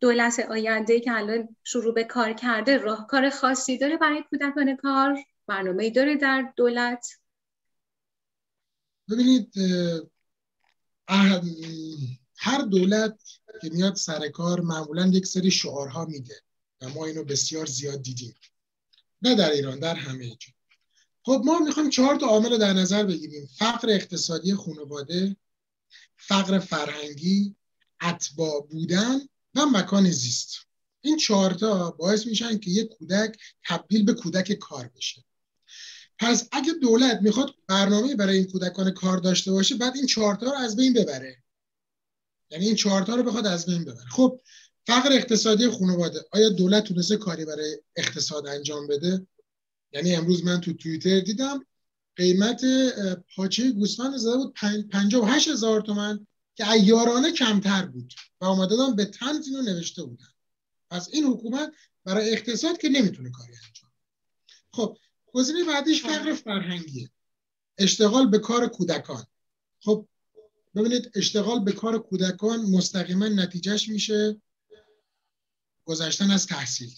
دولت آینده که الان شروع به کار کرده راهکار خاصی داره برای کودکان کار؟ برنامه داره در دولت؟ ببینید هر دولت که میاد سر کار معمولا یک سری شعارها میده و ما اینو بسیار زیاد دیدیم. نه در ایران در همه جا. خب ما می‌خوایم چهار تا عامل در نظر بگیریم. فقر اقتصادی خانواده فقر فرهنگی اتباع بودن و مکان زیست. این چهارتا باعث میشن که یک کودک تبدیل به کودک کار بشه. پس اگه دولت می‌خواد برنامه برای این کودکان کار داشته باشه بعد این چهارتا رو از بین ببره. یعنی این چهارتا رو بخواد از بین ببره. خب فقر اقتصادی خانواده. آیا دولت تونسته کاری برای اقتصاد انجام بده؟ یعنی امروز من تو توییتر دیدم قیمت پاچه گوسفند زده بود 58 هزار تومن که ایارانه کمتر بود و دادن به تنز اینو نوشته بودن. پس این حکومت برای اقتصاد که نمی‌تونه کاری انجام خب گزینه بعدیش فقر فرهنگیه. اشتغال به کار کودکان. خب ببینید اشتغال به کار کودکان مستقیما نتیجهش میشه. گذشتن از تحصیل.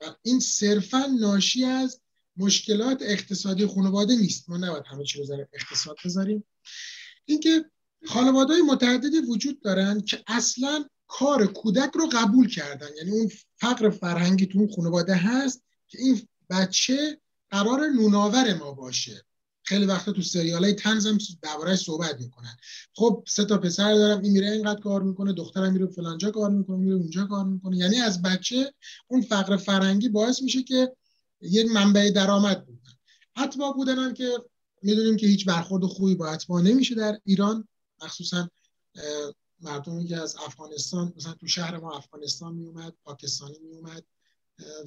و این صرفا ناشی از مشکلات اقتصادی خانواده نیست. ما نباید همه چی رو اقتصاد بذاریم. اینکه خانواده های متعددی وجود دارن که اصلا کار کودک رو قبول کردن. یعنی اون فقر فرهنگی تو اون خانواده هست که این بچه قرار نوناور ما باشه. خیلی وقتا تو سریال های تنز هم دربارهش صحبت می‌کنن. خب سه تا پسر دارم این میره اینقدر کار می‌کنه دخترم میره فلانجا کار می‌کنه میره اونجا کار می‌کنه. یعنی از بچه اون فقر فرهنگی باعث میشه که یه منبع درآمد بودن. حتما بودن که می‌دونیم که هیچ برخورد خوبی با اتباع نمیشه در ایران. مخصوصا مردمی که از افغانستان مثلا تو شهر ما افغانستان میومد پاکستانی میومد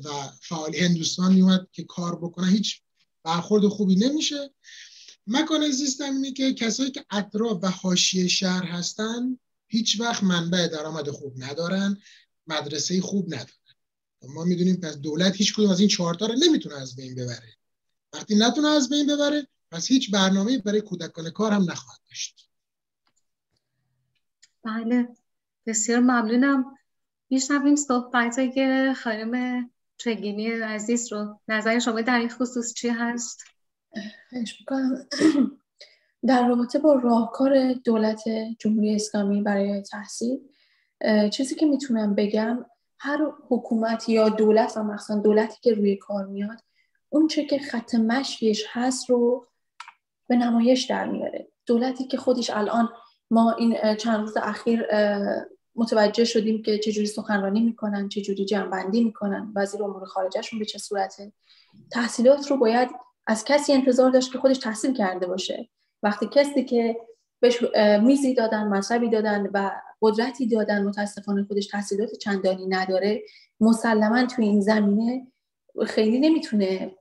و فعال هندوستان میومد که کار بکنه هیچ برخورد خوبی نمیشه. مکان زیستم اینه که کسایی که اطراف و حاشیه شهر هستن هیچ وقت منبع درآمد خوب ندارن مدرسه خوب ندارن. ما می‌دونیم پس دولت هیچ کدوم از این چهارتا رو نمی‌تونه از بین ببره. وقتی نتونه از بین ببره پس هیچ برنامه برای کودکان کار هم نخواهد داشت. بله. بسیار ممنونم. میشنویم صحبت که خانم چگینی عزیز رو. نظر شما در این خصوص چی هست؟ در رابطه با راهکار دولت جمهوری اسلامی برای تحصیل چیزی که می‌تونم بگم هر حکومت یا دولت و مخصوصا دولتی که روی کار میاد اون چه که خط مشیش هست رو به نمایش در میاره. دولتی که خودش الان ما این چند روز اخیر متوجه شدیم که چجوری سخنرانی می‌کنن چجوری جنبندی می‌کنن وزیر امور خارجهشون به چه صورته. تحصیلات رو باید از کسی انتظار داشت که خودش تحصیل کرده باشه. وقتی کسی که بهش میزی دادن مذهبی دادن و قدرتی دادن متاسفانه خودش تحصیلات چندانی نداره مسلما توی این زمینه خیلی نمی‌تونه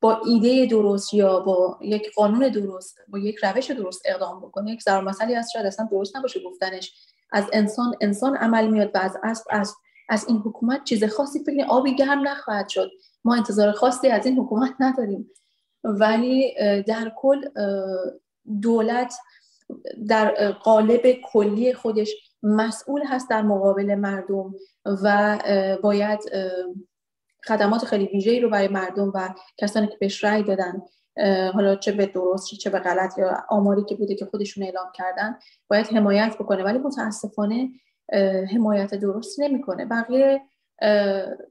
با ایده درست یا با یک قانون درست با یک روش درست اقدام بکنه. یک ضرب مسئله از شاید اصلا درست نباشه گفتنش. از انسان انسان عمل میاد و از اسب از از این حکومت چیز خاصی فکر آبی گرم نخواهد شد. ما انتظار خاصی از این حکومت نداریم. ولی در کل دولت در قالب کلی خودش مسئول هست در مقابل مردم و باید خدمات خیلی ویژه‌ای رو برای مردم و کسانی که بهش رأی دادن حالا چه به درست چه به غلط یا آماری که بوده که خودشون اعلام کردن باید حمایت بکنه. ولی متاسفانه حمایت درست نمی‌کنه. بقیه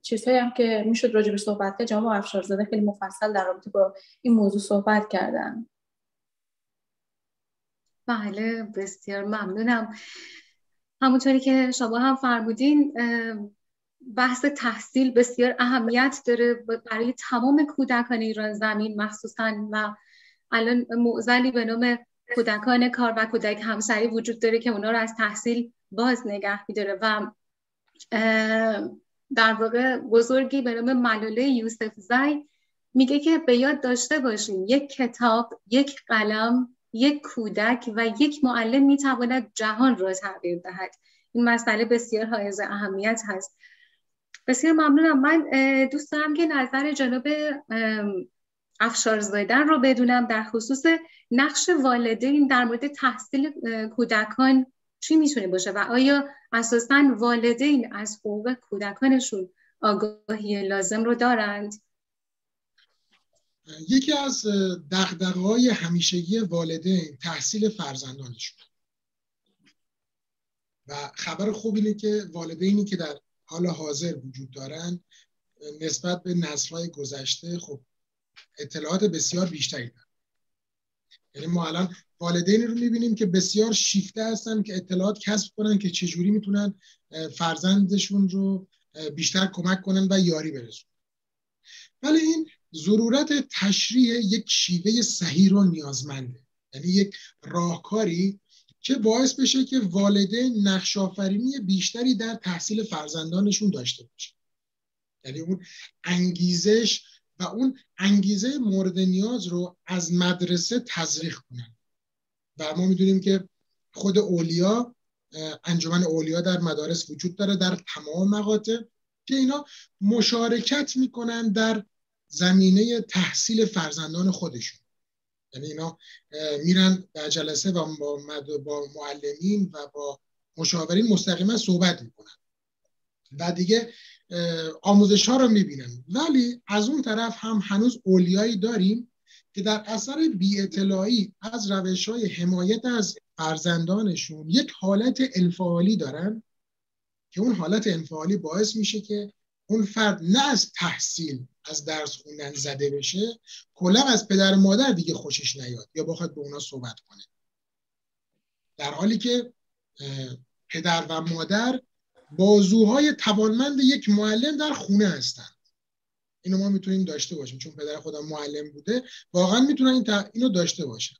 چیزهایی هم که می‌شد راجع به صحبت کرد جناب افشارزاده خیلی مفصل در رابطه با این موضوع صحبت کردن. بله بسیار ممنونم. همونطوری که شما هم فرمودین بحث تحصیل بسیار اهمیت داره برای تمام کودکان ایران زمین مخصوصا و الان معزلی به نام کودکان کار و کودک همسری وجود داره که اونا رو از تحصیل باز نگه میداره و در واقع بزرگی به نام ملاله یوسف زای میگه که به یاد داشته باشیم یک کتاب یک قلم یک کودک و یک معلم می‌تواند جهان را تغییر دهد. این مسئله بسیار حائز اهمیت هست. بسیار ممنونم. من دوست دارم که نظر جناب افشارزادن رو بدونم. در خصوص نقش والدین در مورد تحصیل کودکان چی می‌تونه باشه و آیا اساسا والدین از حقوق کودکانشون آگاهی لازم رو دارند؟ یکی از دقدقه های همیشگی والدین تحصیل فرزندانشون و خبر خوب اینه که والدینی که در حال حاضر وجود دارن نسبت به نسلهای گذشته خب اطلاعات بسیار بیشتری دارن. یعنی ما الان والدینی رو می‌بینیم که بسیار شیفته هستن که اطلاعات کسب کنن که چجوری می‌تونن فرزندشون رو بیشتر کمک کنن و یاری برسونن. ولی این ضرورت تشریح یک شیوه صحیح رو نیازمنده. یعنی یک راهکاری که باعث بشه که والدین نقش آفرینی بیشتری در تحصیل فرزندانشون داشته باشه یعنی اون انگیزش و اون انگیزه مورد نیاز رو از مدرسه تزریق کنن. و ما می‌دونیم که خود اولیا انجمن اولیا در مدارس وجود داره در تمام مقاطع که اینا مشارکت می‌کنن در زمینه تحصیل فرزندان خودشون. یعنی اینا میرن در جلسه و با, با معلمین و با مشاورین مستقیما صحبت می‌کنن. و دیگه آموزش ها رو می‌بینن. ولی از اون طرف هم هنوز اولیایی داریم که در اثر بی از روش های حمایت از فرزندانشون یک حالت انفعالی دارن که اون حالت انفعالی باعث میشه که اون فرد نه از تحصیل از درس خوندن زده بشه کلا از پدر و مادر دیگه خوشش نیاد یا بخواد به اونا صحبت کنه. در حالی که پدر و مادر بازوهای توانمند یک معلم در خونه هستند. اینو ما می‌تونیم داشته باشیم چون پدر خودم معلم بوده. واقعا می‌تونن این اینو داشته باشن.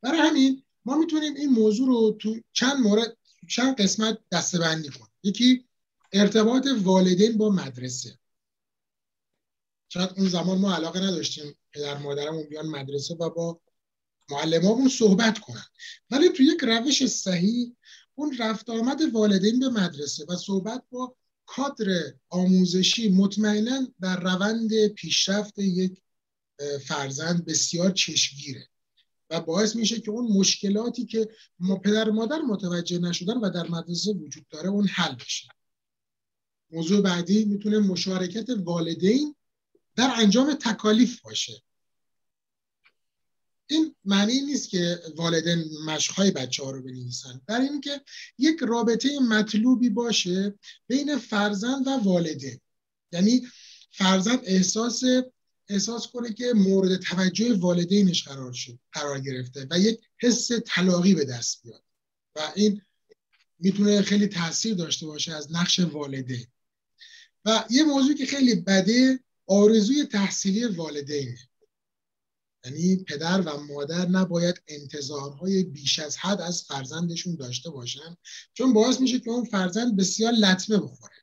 برای همین ما می‌تونیم این موضوع رو تو چند مورد چند قسمت دستبندی کنیم. یکی ارتباط والدین با مدرسه. شاید اون زمان ما علاقه نداشتیم پدر مادرمون بیان مدرسه و با معلمامون صحبت کنن. ولی تو یک روش صحیح اون رفت آمد والدین به مدرسه و صحبت با کادر آموزشی مطمئنا در روند پیشرفت یک فرزند بسیار چشمگیره. و باعث میشه که اون مشکلاتی که ما پدر مادر متوجه نشدن و در مدرسه وجود داره اون حل بشه. موضوع بعدی می‌تونه مشارکت والدین در انجام تکالیف باشه. این معنی نیست که والدین مشقهای بچه ها رو بنویسن. در این که یک رابطه مطلوبی باشه بین فرزند و والدین. یعنی فرزند احساس احساس کنه که مورد توجه والدینش قرار شد قرار گرفته و یک حس طلاقی به دست بیاد. و این می‌تونه خیلی تاثیر داشته باشه از نقش والدین. و یه موضوع که خیلی بده آرزوی تحصیلی والدینه یعنی پدر و مادر نباید انتظارهای بیش از حد از فرزندشون داشته باشن چون باعث میشه که اون فرزند بسیار لطمه بخوره.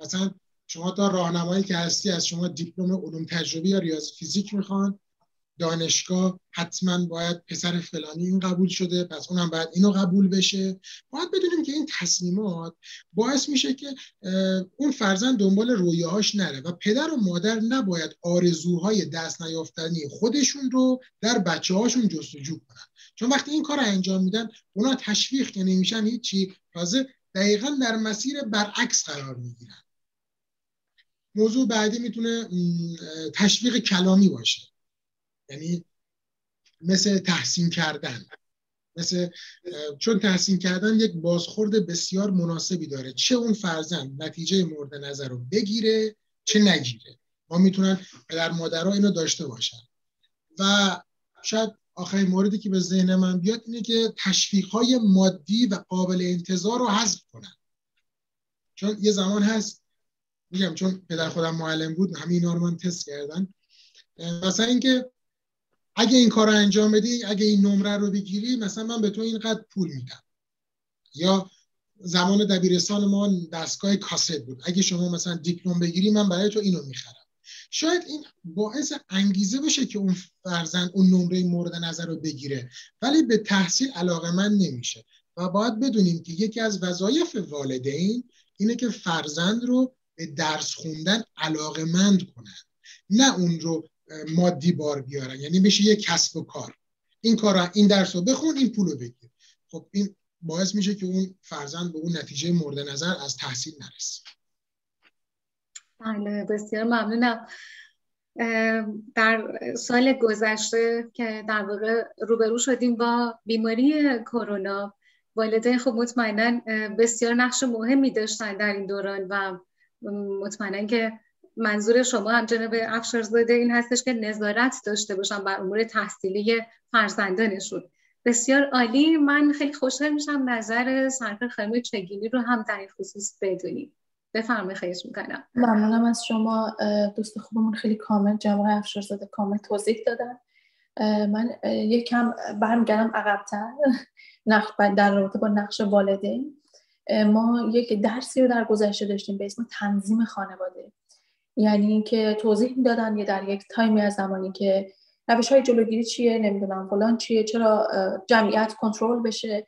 مثلا شما تا راهنمایی که هستی از شما دیپلم علوم تجربی یا ریاضی فیزیک می‌خوان دانشگاه حتما باید پسر فلانی این قبول شده پس اونم باید اینو قبول بشه. باید بدونیم که این تصمیمات باعث میشه که اون فرزند دنبال رویاهاش نره و پدر و مادر نباید آرزوهای دست نیافتنی خودشون رو در بچه هاشون جستجو کنن. چون وقتی این کار انجام میدن اونا تشویق که نمیشن هیچی تازه دقیقا در مسیر برعکس قرار می‌گیرن. موضوع بعدی می‌تونه تشویق کلامی باشه. یعنی مثل تحسین کردن. مثل چون تحسین کردن یک بازخورد بسیار مناسبی داره. چه اون فرزند نتیجه مورد نظر رو بگیره چه نگیره. ما می‌تونن پدر مادرها اینو داشته باشن. و شاید آخرین موردی که به ذهن من بیاد اینه که تشویق های مادی و قابل انتظار رو حذف کنن. چون یه زمان هست میگم چون پدر خودم معلم بود همین اینا رو من تست کردن مثلا اینکه اگه این کار رو انجام بدی اگه این نمره رو بگیری مثلا من به تو اینقدر پول میدم. یا زمان دبیرستان ما دستگاه کاست بود. اگه شما مثلا دیپلم بگیری من برای تو اینو می‌خرم. شاید این باعث انگیزه بشه که اون فرزند اون نمره مورد نظر رو بگیره ولی به تحصیل علاقه من نمیشه. و باید بدونیم که یکی از وظایف والدین اینه که فرزند رو به درس خوندن علاقه مند کنن. نه اون رو مادی بار بیارن. یعنی بشه یه کسب و کار. این کار این درس رو بخون این پول رو بگیر. خب این باعث میشه که اون فرزند به اون نتیجه مورد نظر از تحصیل نرسه. بله بسیار ممنونم. در سال گذشته که در واقع روبرو شدیم با بیماری کرونا والدین خب مطمئنا بسیار نقش مهمی داشتن در این دوران و مطمئنا که منظور شما هم جناب افشارزاده این هستش که نظارت داشته باشن بر امور تحصیلی فرزندانشون. بسیار عالی. من خیلی خوشحال میشم نظر سرکار خانم چگینی رو هم در این خصوص بدونیم. بفرمایید خواهش می‌کنم. ممنونم از شما. دوست خوبمون خیلی کامل. جناب افشارزاده کامل توضیح دادن. من یکم برمیگردم عقبتر. نقش در رابطه با نقش والدین. ما یک درسی رو در گذشته داشتیم به اسم تنظیم خانواده. یعنی اینکه توضیح می‌دادن یه در یک تایمی از زمانی که روش های جلوگیری چیه نمی‌دونم فلان چیه چرا جمعیت کنترل بشه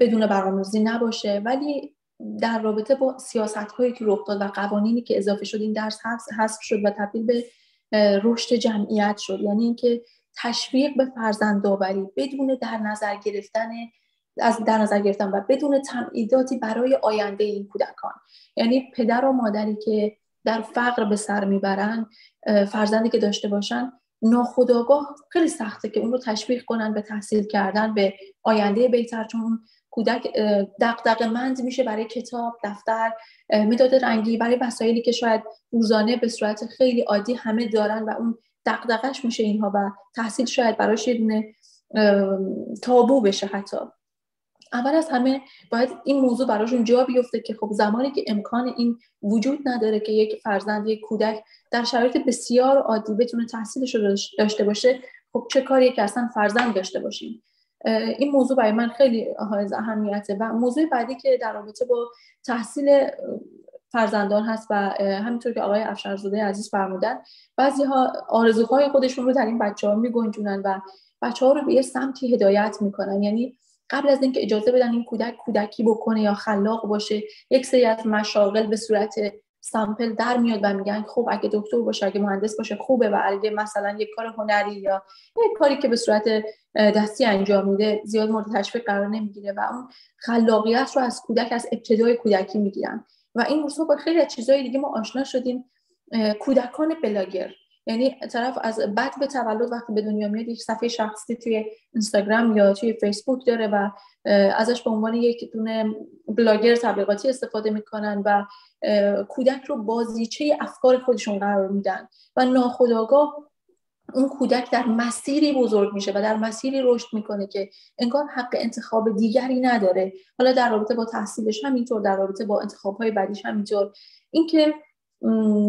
بدون برنامه‌ریزی نباشه. ولی در رابطه با سیاست هایی که رخ داد و قوانینی که اضافه شد این درس حذف شد و تبدیل به رشد جمعیت شد. یعنی اینکه تشویق به فرزند داوری بدون در نظر گرفتن از در نظر گرفتن و بدون تمهیداتی برای آینده این کودکان. یعنی پدر و مادری که در فقر به سر می‌برن فرزندی که داشته باشن ناخداگاه خیلی سخته که اون رو تشویق کنن به تحصیل کردن به آینده بهتر چون کودک دقدق مند میشه برای کتاب دفتر مداد رنگی برای وسایلی که شاید روزانه به صورت خیلی عادی همه دارن و اون دقدقش میشه اینها و تحصیل شاید براش یه دونه تابو بشه حتی. اول از همه باید این موضوع براشون جا بیفته که خب زمانی که امکان این وجود نداره که یک فرزند یک کودک در شرایط بسیار عادی بتونه تحصیلش رو داشته باشه خب چه کاری که اصلا فرزند داشته باشیم؟ این موضوع برای من خیلی حائز اهمیته و موضوع بعدی که در رابطه با تحصیل فرزندان هست و همینطور که آقای افشارزاده عزیز فرمودن بعضی ها آرزوهای خودشون رو در این بچه ها میگنجونن و بچه ها رو به یه سمتی هدایت می‌کنن. یعنی قبل از اینکه اجازه بدن این کودک کودکی بکنه یا خلاق باشه یک سری از مشاغل به صورت سامپل در میاد و میگن خب اگه دکتر باشه اگه مهندس باشه خوبه و اگه مثلا یک کار هنری یا یک کاری که به صورت دستی انجام میده زیاد مورد تشویق قرار نمی‌گیره و اون خلاقیت رو از کودک از ابتدای کودکی می‌گیرن. و این روزها با خیلی از چیزهای دیگه ما آشنا شدیم. کودکان بلاگر یعنی طرف از بعد به تولد وقتی به دنیا میاد یک صفحه شخصی توی اینستاگرام یا توی فیسبوک داره و ازش به عنوان یک دونه بلاگر تبلیغاتی استفاده می‌کنن و کودک رو بازیچه افکار خودشون قرار میدن و ناخداگاه اون کودک در مسیری بزرگ میشه و در مسیری رشد می‌کنه که انگار حق انتخاب دیگری نداره. حالا در رابطه با تحصیلش همینطور در رابطه با انتخاب های بعدیش همینطور. اینکه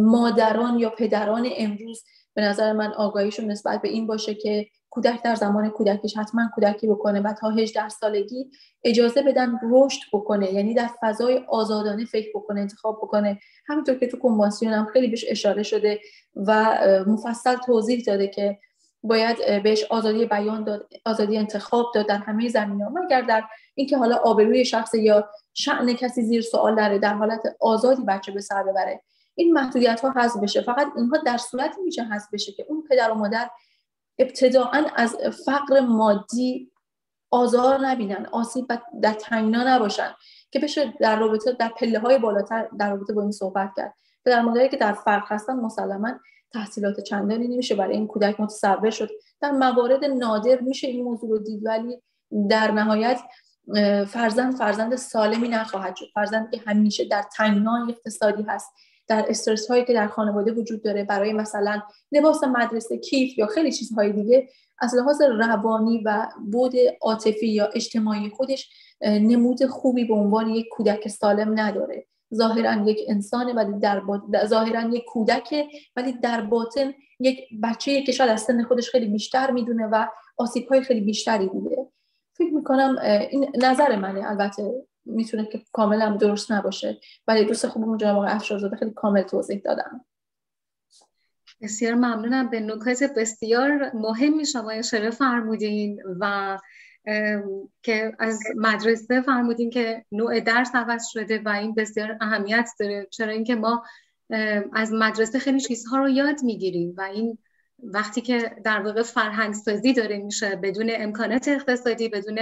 مادران یا پدران امروز به نظر من آگاهیشون نسبت به این باشه که کودک در زمان کودکیش حتما کودکی بکنه و تا 18 سالگی اجازه بدن رشد بکنه یعنی در فضای آزادانه فکر بکنه انتخاب بکنه. همینطور که تو کنوانسیون هم خیلی بهش اشاره شده و مفصل توضیح داده که باید بهش آزادی بیان داد آزادی انتخاب داد در همه زمینه‌ها. مگر در اینکه حالا آبروی شخص یا شأن کسی زیر سوال داره در حالت آزادی بچه به سر ببره. این محدودیت ها حذف بشه. فقط اینها در صورتی میشه حذف بشه که اون پدر و مادر ابتداعا از فقر مادی آزار نبینن آسیب در تنگنا نباشن. که بشه در رابطه در پله های بالاتر در رابطه با این صحبت کرد. پدر مادری که در فقر هستن مسلما تحصیلات چندانی نمیشه برای این کودک متصور شد. در موارد نادر میشه این موضوع رو دید ولی در نهایت فرزند فرزند سالمی نخواهد شد. فرزند که همیشه در تنگنای اقتصادی هست. در استرس هایی که در خانواده وجود داره برای مثلا لباس مدرسه کیف یا خیلی چیزهای دیگه از لحاظ روانی و بود عاطفی یا اجتماعی خودش نمود خوبی به عنوان یک کودک سالم نداره. ظاهرا یک انسانه ولی در ظاهرا یک کودکه ولی در باطن یک بچه که شاید از سن خودش خیلی بیشتر می‌دونه و آسیب های خیلی بیشتری دیده. فکر می‌کنم این نظر منه البته. می‌تونه که کاملا درست نباشه. ولی دوست خوبم جناب آقای افشارزاده خیلی کامل توضیح دادم بسیار ممنونم. به نکات بسیار مهمی شما اشاره فرمودین و که از مدرسه فرمودین که نوع درس عوض شده و این بسیار اهمیت داره. چرا اینکه ما از مدرسه خیلی چیزها رو یاد می‌گیریم و این وقتی که در واقع فرهنگ سازی داره میشه بدون امکانات اقتصادی بدون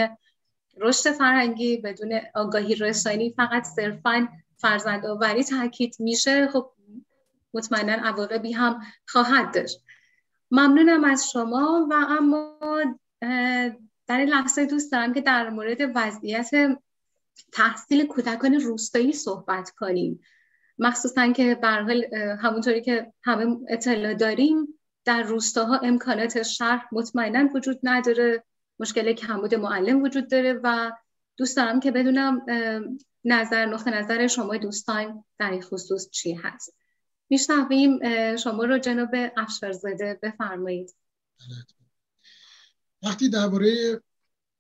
رشد فرهنگی بدون آگاهی رسانی فقط صرفا فرزند آوری تاکید میشه خب مطمئنا عواقبی هم خواهد داشت. ممنونم از شما و اما در این لحظه دوست دارم که در مورد وضعیت تحصیل کودکان روستایی صحبت کنیم. مخصوصا که برحال همونطوری که همه اطلاع داریم در روستاها امکانات شهر مطمئنا وجود نداره. مشکل کمبود معلم وجود داره و دوست دارم که بدونم نظر نقطه نظر شما دوستان در این خصوص چی هست. میشنویم شما رو جناب افشارزاده بفرمایید. وقتی درباره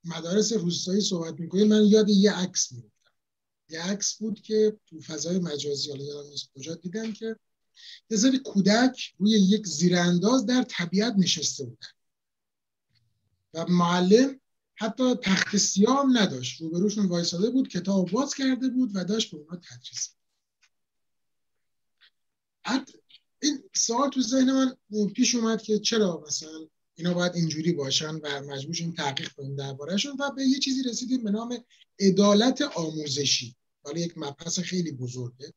مدارس روستایی صحبت می‌کنیم من یاد یه عکس میفتم یه عکس بود که تو فضای مجازی حالا یادم نیست کجا دیدم که یه کودک روی یک زیرانداز در طبیعت نشسته بودن. و معلم حتی تخت سیاه هم نداشت. روبروشون وایساده بود کتاب باز کرده بود و داشت به اونا تدریس این سوال تو ذهن من پیش اومد که چرا مثلا اینا باید اینجوری باشن و مجبورشیم تحقیق کنیم دربارهشون و به یه چیزی رسیدیم به نام عدالت آموزشی. حالا یک مبحث خیلی بزرگه.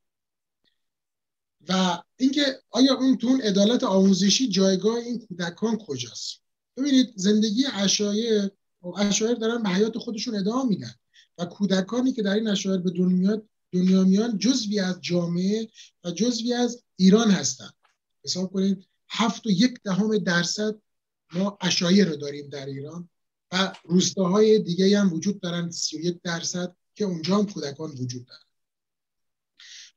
و اینکه آیا اون تون عدالت آموزشی جایگاه این کودکان کجاست؟ ببینید زندگی اشایر اشایر دارن به حیات خودشون ادامه میدن و کودکانی که در این اشایر به دنیا دنیا میان جزوی از جامعه و جزوی از ایران هستن. حساب کنید هفت و یک دهم درصد ما اشایر رو داریم در ایران و روستاهای دیگه هم وجود دارن 31 درصد که اونجا هم کودکان وجود دارن.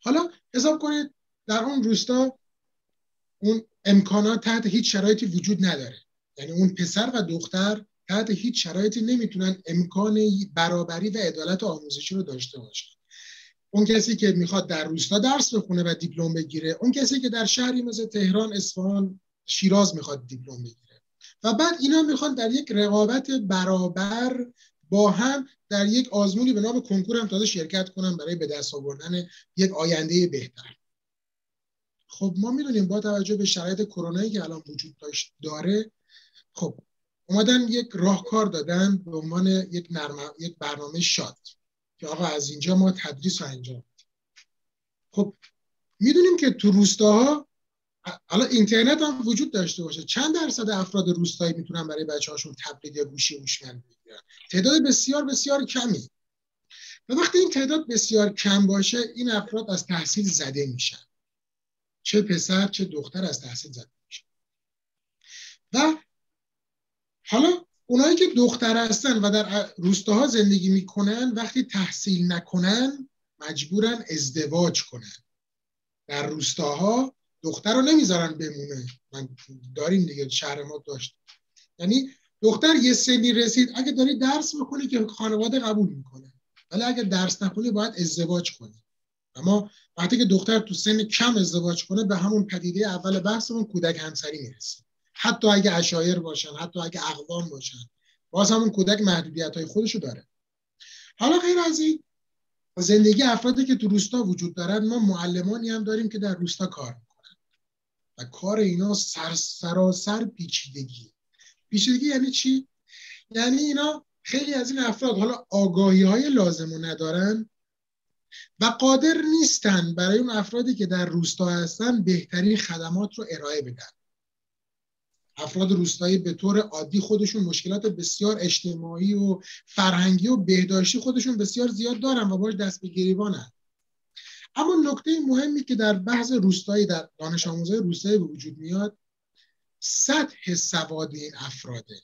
حالا حساب کنید در اون روستا اون امکانات تحت هیچ شرایطی وجود نداره. یعنی اون پسر و دختر تحت هیچ شرایطی نمی‌تونن امکان برابری و عدالت آموزشی رو داشته باشن. اون کسی که می‌خواد در روستا درس بخونه و دیپلم بگیره اون کسی که در شهری مثل تهران اصفهان شیراز می‌خواد دیپلم بگیره. و بعد اینا می‌خوان در یک رقابت برابر با هم در یک آزمونی به نام کنکور هم تازه شرکت کنن برای به دست آوردن یک آینده بهتر. خب ما می‌دونیم با توجه به شرایط کرونایی که الان وجود داشت داره خب اومدن یک راهکار دادن به عنوان یک, یک برنامه شاد که آقا از اینجا ما تدریس رو انجام خب می‌دونیم که تو روستاها حالا اینترنت هم وجود داشته باشه. چند درصد افراد روستایی می‌تونن برای بچه هاشون تبلیغ یا گوشی هوشمند بگیرن؟ تعداد بسیار بسیار کمی. و وقتی این تعداد بسیار کم باشه این افراد از تحصیل زده میشن. چه پسر چه دختر از تحصیل زده میشن. و حالا اونایی که دختر هستن و در روستاها زندگی می‌کنن وقتی تحصیل نکنن مجبورن ازدواج کنن. در روستاها دختر رو نمی‌ذارن بمونه. من داریم دیگه شهر ما داشت. یعنی دختر یه سنی رسید اگه داری درس بکنی که خانواده قبول می‌کنه. ولی اگه درس نکنی باید ازدواج کنی. اما وقتی که دختر تو سن کم ازدواج کنه به همون پدیده اول بحثمون کودک همسری می‌رسه. حتی اگه اشایر باشن حتی اگه اقوام باشن. باز همون کودک محدودیت های خودشو داره. حالا غیر از این زندگی افرادی که تو روستا وجود دارن ما معلمانی هم داریم که در روستا کار می‌کنن. و کار اینا سر سراسر پیچیدگی. پیچیدگی یعنی چی؟ یعنی اینا خیلی از این افراد حالا آگاهی های لازم رو ندارن و قادر نیستن برای اون افرادی که در روستا هستن بهترین خدمات رو ارائه بدن. افراد روستایی به طور عادی خودشون مشکلات بسیار اجتماعی و فرهنگی و بهداشتی خودشون بسیار زیاد دارن و باش دست به گریبانن. اما نکته مهمی که در بحث روستایی در دانش آموزای روستایی به وجود میاد سطح سواد این افراده.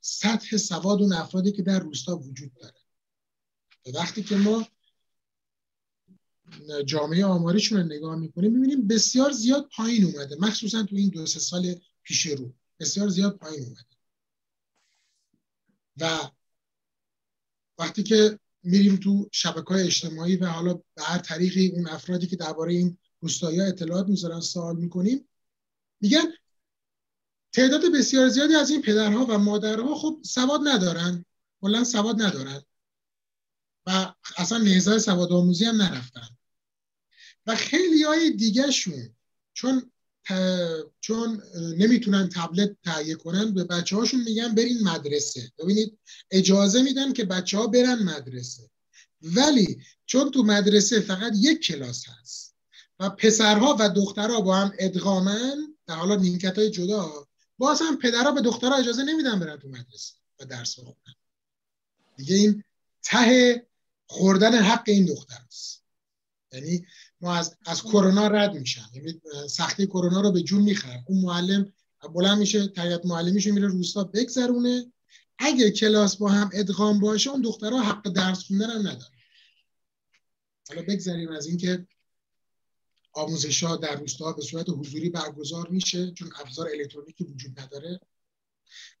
سطح سواد اون افرادی که در روستا وجود داره. و وقتی که ما جامعه آماریشون رو نگاه می‌کنیم می‌بینیم بسیار زیاد پایین اومده. مخصوصا تو این دو سه سال پیش رو. بسیار زیاد پایین اومده. و وقتی که میریم تو شبکه های اجتماعی و حالا به هر طریقی اون افرادی که درباره این روستایی اطلاعات می‌ذارن سوال می‌کنیم میگن تعداد بسیار زیادی از این پدرها و مادرها خب سواد ندارن. کلا سواد ندارن. و اصلا نیزه سواد آموزی هم نرفتن. و خیلی های دیگه شون چون چون نمی‌تونن تبلت تهیه کنن به بچه هاشون میگن برین مدرسه. ببینید اجازه میدن که بچه ها برن مدرسه. ولی چون تو مدرسه فقط یک کلاس هست و پسرها و دخترها با هم ادغامن در حالا نیمکت های جدا باز هم پدرها به دخترها اجازه نمیدن برن تو مدرسه و درس بخونن. دیگه این ته خوردن حق این دختر است. یعنی ما از از کرونا رد میشن. یعنی سختی کرونا رو به جون می‌خرن. اون معلم بلند میشه تریت معلمیشو میره روستا بگذرونه. اگه کلاس با هم ادغام باشه اون دخترها حق درس خوندن هم نداره حالا بگذریم از اینکه آموزش ها در روستا به صورت حضوری برگزار میشه چون ابزار الکترونیکی وجود نداره.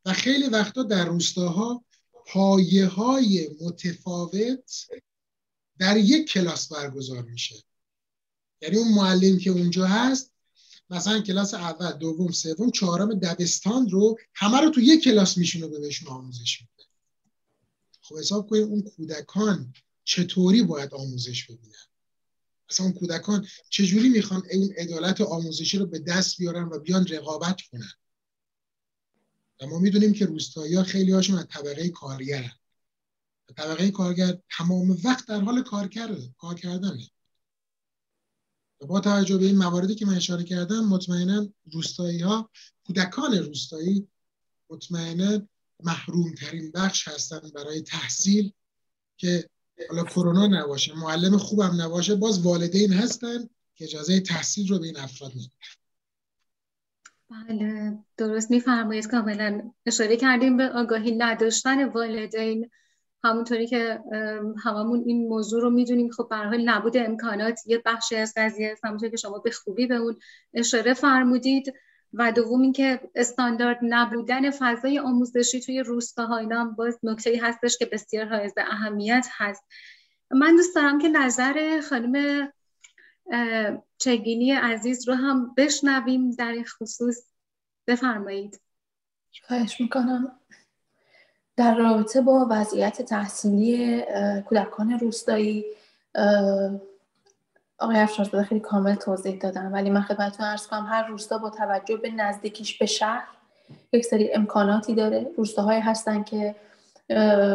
و خیلی وقتا در روستاها پایه های متفاوت در یک کلاس برگزار میشه. یعنی اون معلم که اونجا هست مثلا کلاس اول دوم سوم چهارم دبستان رو همه رو تو یک کلاس میشونه به بهشون آموزش میده. خب حساب کنید اون کودکان چطوری باید آموزش ببینن؟ مثلا اون کودکان چجوری می‌خوان این عدالت آموزشی رو به دست بیارن و بیان رقابت کنن؟ و ما می‌دونیم که روستایی ها خیلی هاشون از طبقه کارگر طبقه کارگر تمام وقت در حال کار کار کردنه. با توجه به این مواردی که من اشاره کردم مطمئنا روستایی ها کودکان روستایی مطمئنا محروم ترین بخش هستن برای تحصیل که حالا کرونا نباشه معلم خوبم نباشه باز والدین هستن که اجازه تحصیل رو به این افراد میدن. بله درست میفرمایید. کاملا اشاره کردیم به آگاهی نداشتن والدین. همونطوری که هممون این موضوع رو می‌دونیم. خب به نبود امکانات. یه بخشی از قضیه است همونطوری که شما به خوبی به اون اشاره فرمودید. و دوم اینکه استاندارد نبودن فضای آموزشی توی روستاها اینا هم باز نکته هستش که بسیار حائز اهمیت هست. من دوست دارم که نظر خانم چگینی عزیز رو هم بشنویم. در خصوص بفرمایید. خواهش می‌کنم. در رابطه با وضعیت تحصیلی کودکان روستایی آقای افشارزاده خیلی کامل توضیح دادم ولی من خدمتتون ارز کنم هر روستا با توجه به نزدیکیش به شهر یک سری امکاناتی داره. روستاهایی هستن که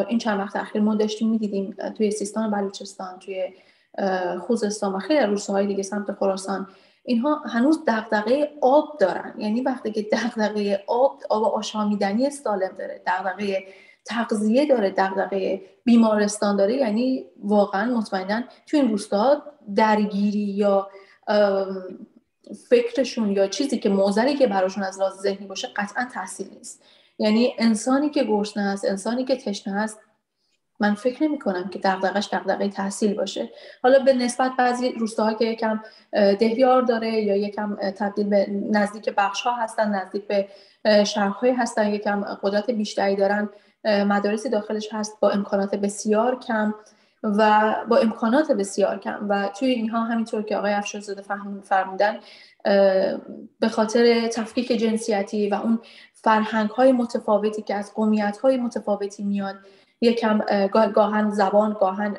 این چند وقت اخیر ما داشتیم می‌دیدیم توی سیستان بلوچستان توی خوزستان و خیلی روستاهای دیگه سمت خراسان. اینها هنوز دغدغه آب دارن. یعنی وقتی که دغدغه آب آب آشامیدنی سالم داره. دغدغه تغذیه داره دغدغه بیمارستان داره. یعنی واقعا مطمئنا توی این روستا درگیری یا فکرشون یا چیزی که موزلی که براشون از لحاظ ذهنی باشه قطعا تحصیل نیست. یعنی انسانی که گرسنه است انسانی که تشنه است من فکر نمی کنم که دغدغش دغدغه تحصیل باشه. حالا به نسبت بعضی روستاها که یکم دهیار داره یا یکم تبدیل به نزدیک بخش ها هستن نزدیک به شهرهای هستن یکم قدرت بیشتری دارن مدارسی داخلش هست با امکانات بسیار کم و با امکانات بسیار کم. و توی اینها همینطور که آقای افشارزاده فرمودن به خاطر تفکیک جنسیتی و اون فرهنگ های متفاوتی که از قومیت های متفاوتی میاد یکم گاهن زبان گاهن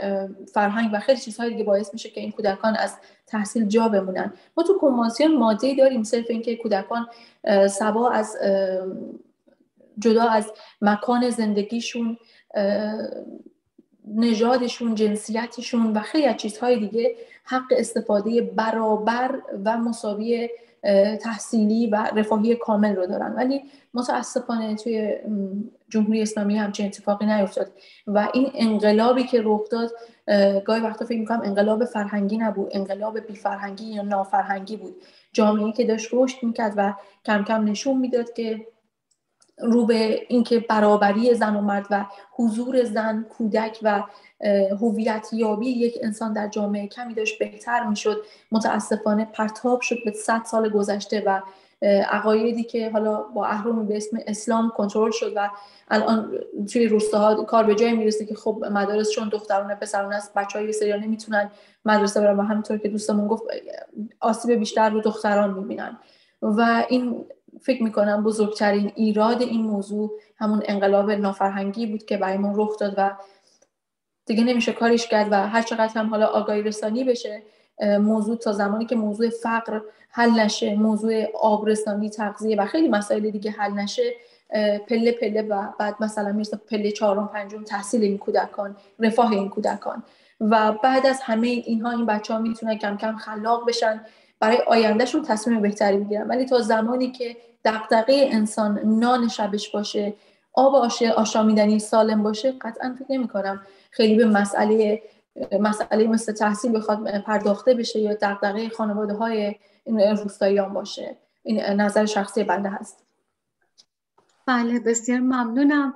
فرهنگ و خیلی چیزهای دیگه باعث میشه که این کودکان از تحصیل جا بمونن. ما تو کنوانسیون ماده داریم صرف اینکه کودکان سبا از جدا از مکان زندگیشون نژادشون جنسیتشون و خیلی از چیزهای دیگه حق استفاده برابر و مساوی تحصیلی و رفاهی کامل رو دارن. ولی متاسفانه توی جمهوری اسلامی همچین اتفاقی نیفتاد. و این انقلابی که رخ داد گاهی وقتا فکر می‌کنم انقلاب فرهنگی نبود انقلاب بی فرهنگی یا نافرهنگی بود. جامعه که داشت رشد می‌کرد و کم کم نشون می‌داد که رو به اینکه برابری زن و مرد و حضور زن کودک و هویت یابی یک انسان در جامعه کمی داشت بهتر می‌شد. متاسفانه پرتاب شد به صد سال گذشته و عقایدی که حالا با اهرام به اسم اسلام کنترل شد و الان توی روستاها کار به جای می‌رسه که خب مدارس چون دختران پسران است بچه های سریال نمی‌تونن مدرسه برن و همینطور که دوستمون گفت آسیب بیشتر رو دختران می‌بینن. و این فکر می‌کنم بزرگترین ایراد این موضوع همون انقلاب نافرهنگی بود که برای ما رخ داد و دیگه نمیشه کارش کرد و هر چقدر هم حالا آگاهی رسانی بشه موضوع تا زمانی که موضوع فقر حل نشه موضوع آبرسانی تغذیه و خیلی مسائل دیگه حل نشه پله پله و بعد مثلا می‌رسه پله چهارم پنجم تحصیل این کودکان رفاه این کودکان. و بعد از همه اینها این بچه ها می‌تونن کم کم خلاق بشن. برای آیندهشون تصمیم بهتری بگیرن. ولی تا زمانی که دغدغه انسان نان شبش باشه آب آشامیدنی سالم باشه قطعا فکر نمی کنم خیلی به مسئله مسئله مثل تحصیل بخواد پرداخته بشه یا دغدغه خانواده های این روستاییان باشه. این نظر شخصی بنده هست. بله بسیار ممنونم.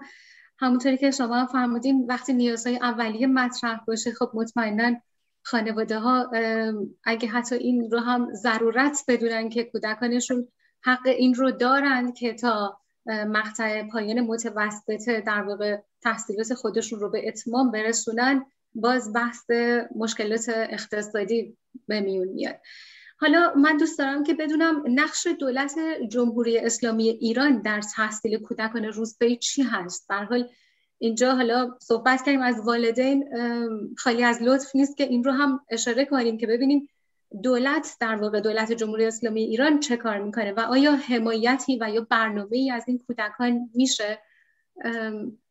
همونطوری که شما فرمودین وقتی نیازهای اولیه مطرح باشه خب مطمئنا خانواده ها اگه حتی این رو هم ضرورت بدونن که کودکانشون حق این رو دارند که تا مقطع پایان متوسطه در واقع تحصیلات خودشون رو به اتمام برسونن باز بحث مشکلات اقتصادی به میون میاد. حالا من دوست دارم که بدونم نقش دولت جمهوری اسلامی ایران در تحصیل کودکان روستایی چی هست؟ در حال اینجا حالا صحبت کردیم از والدین خالی از لطف نیست که این رو هم اشاره کنیم که ببینیم دولت در واقع دولت جمهوری اسلامی ایران چه کار می‌کنه و آیا حمایتی و یا برنامه ای از این کودکان میشه؟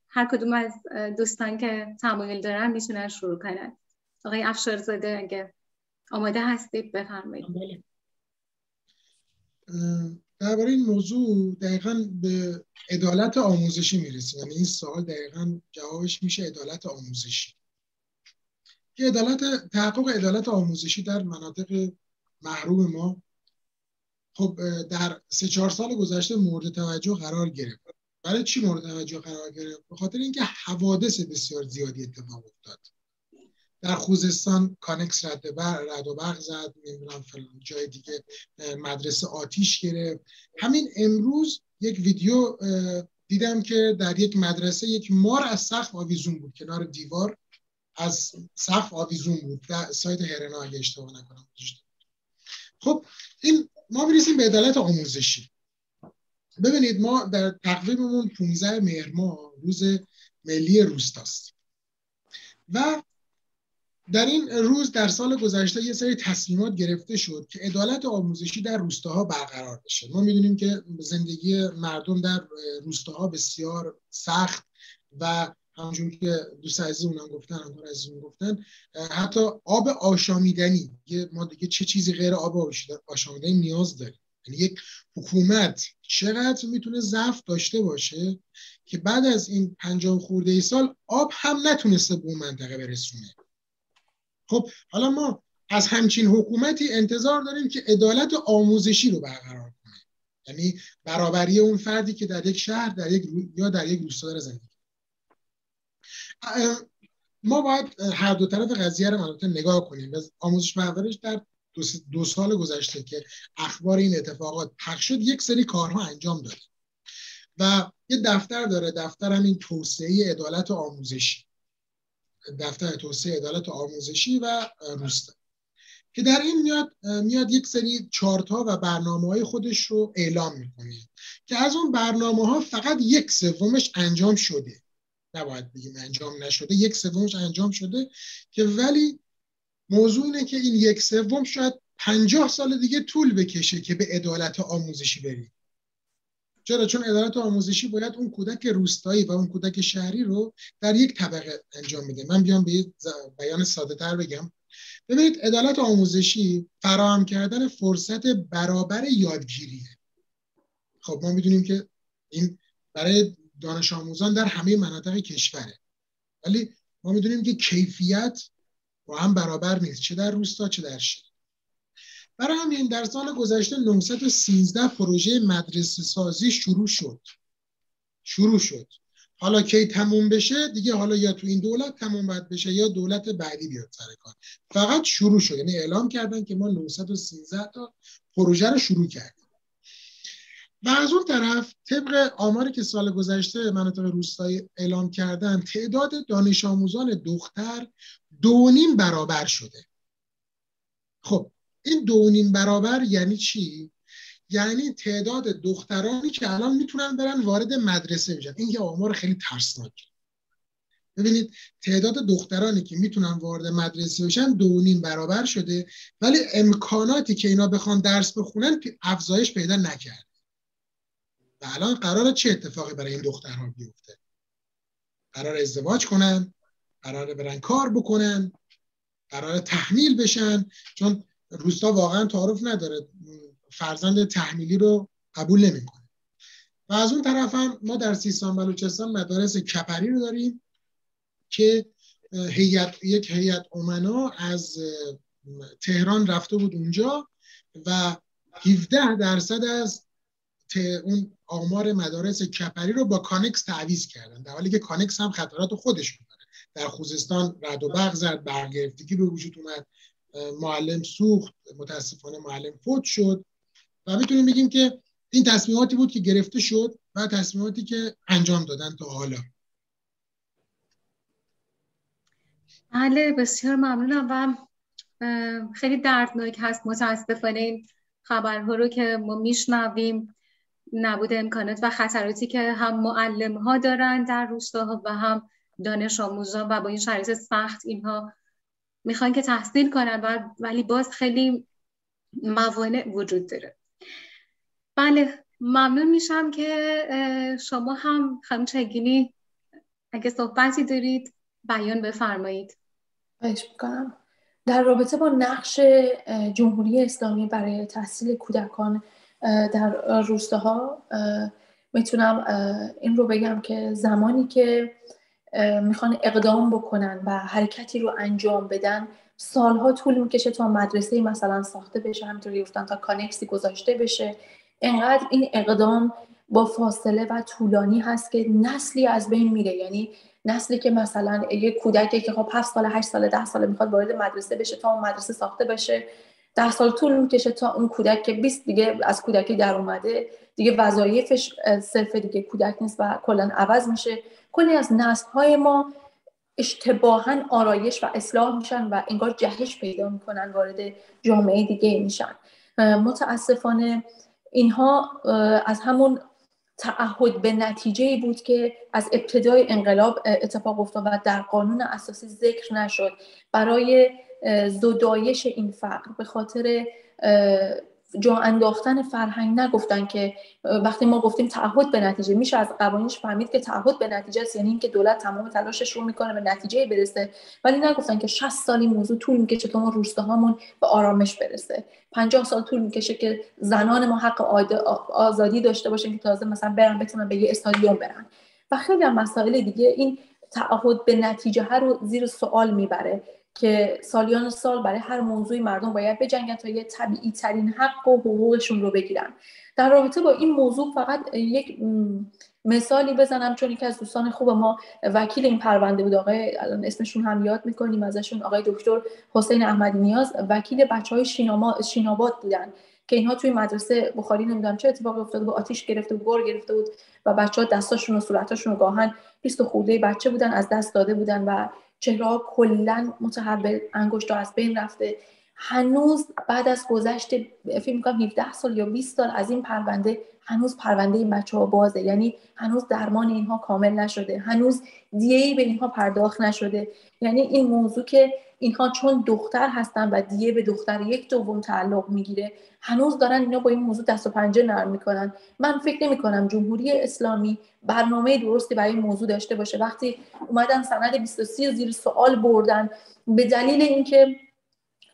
هر کدوم از دوستان که تمایل دارن می‌تونن شروع کنن. آقای افشارزاده اگه آماده هستید بفرمایید. بله. درباره این موضوع دقیقا به عدالت آموزشی می‌رسیم. یعنی این سوال دقیقا جوابش میشه عدالت آموزشی. که عدالت تحقق عدالت آموزشی در مناطق محروم ما خب در سه چهار سال گذشته مورد توجه قرار گرفت. برای چی مورد توجه قرار گرفت؟ به خاطر اینکه حوادث بسیار زیادی اتفاق افتاد. در خوزستان کانکس رد, و برق زد نمی‌دونم فلان جای دیگه مدرسه آتیش گرفت. همین امروز یک ویدیو دیدم که در یک مدرسه یک مار از سقف آویزون بود کنار دیوار از سقف آویزون بود. در سایت هرنا اگه اشتباه نکنم. خب این ما می‌رسیم به عدالت آموزشی. ببینید ما در تقویممون 15 مهر ماه روز ملی روستاست. و در این روز در سال گذشته یه سری تصمیمات گرفته شد که عدالت آموزشی در روستاها برقرار بشه. ما می‌دونیم که زندگی مردم در روستاها بسیار سخت و همونجور که دوست عزیزمون گفتن همون عزیزمون گفتن حتی آب آشامیدنی ما دیگه چه چیزی غیر آب آشامیدنی نیاز داریم؟ یعنی یک حکومت چقدر می‌تونه ضعف داشته باشه که بعد از این پنجاه خورده ای سال آب هم نتونسته به اون منطقه برسونه؟ خب حالا ما از همچین حکومتی انتظار داریم که عدالت آموزشی رو برقرار کنه. یعنی برابری اون فردی که در یک شهر در یک یا در یک روستا داره زندگی ما باید هر دو طرف قضیه رو نگاه کنیم. آموزش پرورش در دو, سال گذشته که اخبار این اتفاقات پخش شد یک سری کارها انجام داده و یه دفتر داره دفتر همین توسعه عدالت آموزشی. دفتر توسعه عدالت آموزشی و روستا. که در این میاد میاد یک سری چارت ها و برنامه های خودش رو اعلام می‌کنه که از اون برنامه ها فقط یک سومش انجام شده. نباید بگیم انجام نشده یک سومش انجام شده که ولی موضوع اینه که این یک سوم شاید پنجاه سال دیگه طول بکشه که به عدالت آموزشی بریم. چرا؟ چون عدالت آموزشی باید اون کودک روستایی و اون کودک شهری رو در یک طبقه انجام میده. من بیام به بیان ساده تر بگم. ببینید عدالت آموزشی فراهم کردن فرصت برابر یادگیریه. خب ما می‌دونیم که این برای دانش آموزان در همه مناطق کشوره. ولی ما می‌دونیم که کیفیت با هم برابر نیست. چه در روستا چه در شهر. برای همین در سال گذشته 913 پروژه مدرسه سازی شروع شد. شروع شد. حالا کی تموم بشه؟ دیگه حالا یا تو این دولت تموم باید بشه یا دولت بعدی بیاد سر کار. فقط شروع شد. یعنی اعلام کردن که ما 913 تا پروژه رو شروع کردیم. و از اون طرف طبق آماری که سال گذشته مناطق روستایی اعلام کردن تعداد دانش آموزان دختر دو نیم برابر شده. خب این دو نیم برابر یعنی چی؟ یعنی تعداد دخترانی که الان می‌تونن برن وارد مدرسه بشن. این یه آمار خیلی ترسناک ببینید تعداد دخترانی که می‌تونن وارد مدرسه بشن دو نیم برابر شده ولی امکاناتی که اینا بخوان درس بخونن افزایش پیدا نکرد و الان قرار چه اتفاقی برای این دخترها بیفته؟ قرار ازدواج کنن قرار برن کار بکنن قرار تحمیل بشن. چون روستا واقعا تعارف نداره. فرزند تحمیلی رو قبول نمی‌کنه. و از اون طرف هم ما در سیستان بلوچستان مدارس کپری رو داریم که هیئت یک هیئت امنا از تهران رفته بود اونجا و 17 درصد از اون آمار مدارس کپری رو با کانکس تعویض کردن. در حالی که کانکس هم خطرات خودش داره. در خوزستان رعد و برق زد برق‌گرفتگی به وجود اومد. معلم سوخت متاسفانه معلم فوت شد و می‌تونیم بگیم که این تصمیماتی بود که گرفته شد و تصمیماتی که انجام دادن تا حالا. بله بسیار ممنونم و خیلی دردناک هست متاسفانه این خبرها رو که ما میشنویم. نبود امکانات و خطراتی که هم معلم ها دارن در روستاها و هم دانش آموزان و با این شرایط سخت اینها می‌خوان که تحصیل کنن ولی باز خیلی موانع وجود داره. بله ممنون میشم که شما هم خانم چگینی اگه صحبتی دارید بیان بفرمایید. خواهش می‌کنم. در رابطه با نقش جمهوری اسلامی برای تحصیل کودکان در روستاها می‌تونم این رو بگم که زمانی که می‌خوان اقدام بکنن و حرکتی رو انجام بدن. سالها طول می‌کشه تا مدرسه مثلا ساخته بشه همینطوری گفتن تا کانکسی گذاشته بشه. انقدر این اقدام با فاصله و طولانی هست که نسلی از بین میره. یعنی نسلی که مثلا یه کودکی که خب 7 سال 8 سال 10 سال می‌خواد وارد مدرسه بشه تا اون مدرسه ساخته بشه. 10 سال طول می‌کشه تا اون کودک که 20 دیگه از کودکی در اومده دیگه وظایفش صرف دیگه کودک نیست و کلا عوض میشه. کلی از نسل های ما اشتباها آرایش و اصلاح میشن و انگار جهش پیدا می‌کنن وارد جامعه دیگه میشن. متاسفانه اینها از همون تعهد به نتیجه بود که از ابتدای انقلاب اتفاق افتاد و در قانون اساسی ذکر نشد. برای زدایش این فقر به خاطر جا انداختن فرهنگ نگفتن که وقتی ما گفتیم تعهد به نتیجه میشه از قوانینش فهمید که تعهد به نتیجه است یعنی اینکه دولت تمام تلاشش رو می‌کنه به نتیجه برسه. ولی نگفتن که 60 سالی موضوع طول می‌کشه تا ما روستاهامون به آرامش برسه. 50 سال طول می‌کشه که زنان ما حق آزادی داشته باشن که تازه مثلا برن بتونن به یه استادیوم برن. و خیلی هم مسائل دیگه این تعهد به نتیجه ها رو زیر سوال می‌بره. که سالیان سال برای هر موضوعی مردم باید بجنگن تا یه طبیعی ترین حق و حقوقشون رو بگیرن. در رابطه با این موضوع فقط یک مثالی بزنم چون یکی از دوستان خوب ما وکیل این پرونده بود. آقای الان اسمشون هم یاد می‌کنیم ازشون آقای دکتر حسین احمدی نیاز وکیل بچه های شیناباد بودن که اینها توی مدرسه بخاری نمی‌دونم چه اتفاقی افتاده بود آتیش گرفته بود بر گرفته بود و بچه ها دستاشون و صورتاشون رو گاهن 20 خورده بچه بودن از دست داده بودن و چهره کلا متحول انگشت از بین رفته. هنوز بعد از گذشت فکر می‌کنم 17 سال یا 20 سال از این پرونده هنوز پرونده این بچه ها بازه. یعنی هنوز درمان اینها کامل نشده. هنوز دیه به اینها پرداخت نشده. یعنی این موضوع که اینها چون دختر هستن و دیه به دختر یک دوم تعلق می‌گیره هنوز دارن اینا با این موضوع دست و پنجه نرم می‌کنن. من فکر نمی کنم جمهوری اسلامی برنامه درستی برای این موضوع داشته باشه. وقتی اومدن سند 23 زیر سوال بردن به دلیل اینکه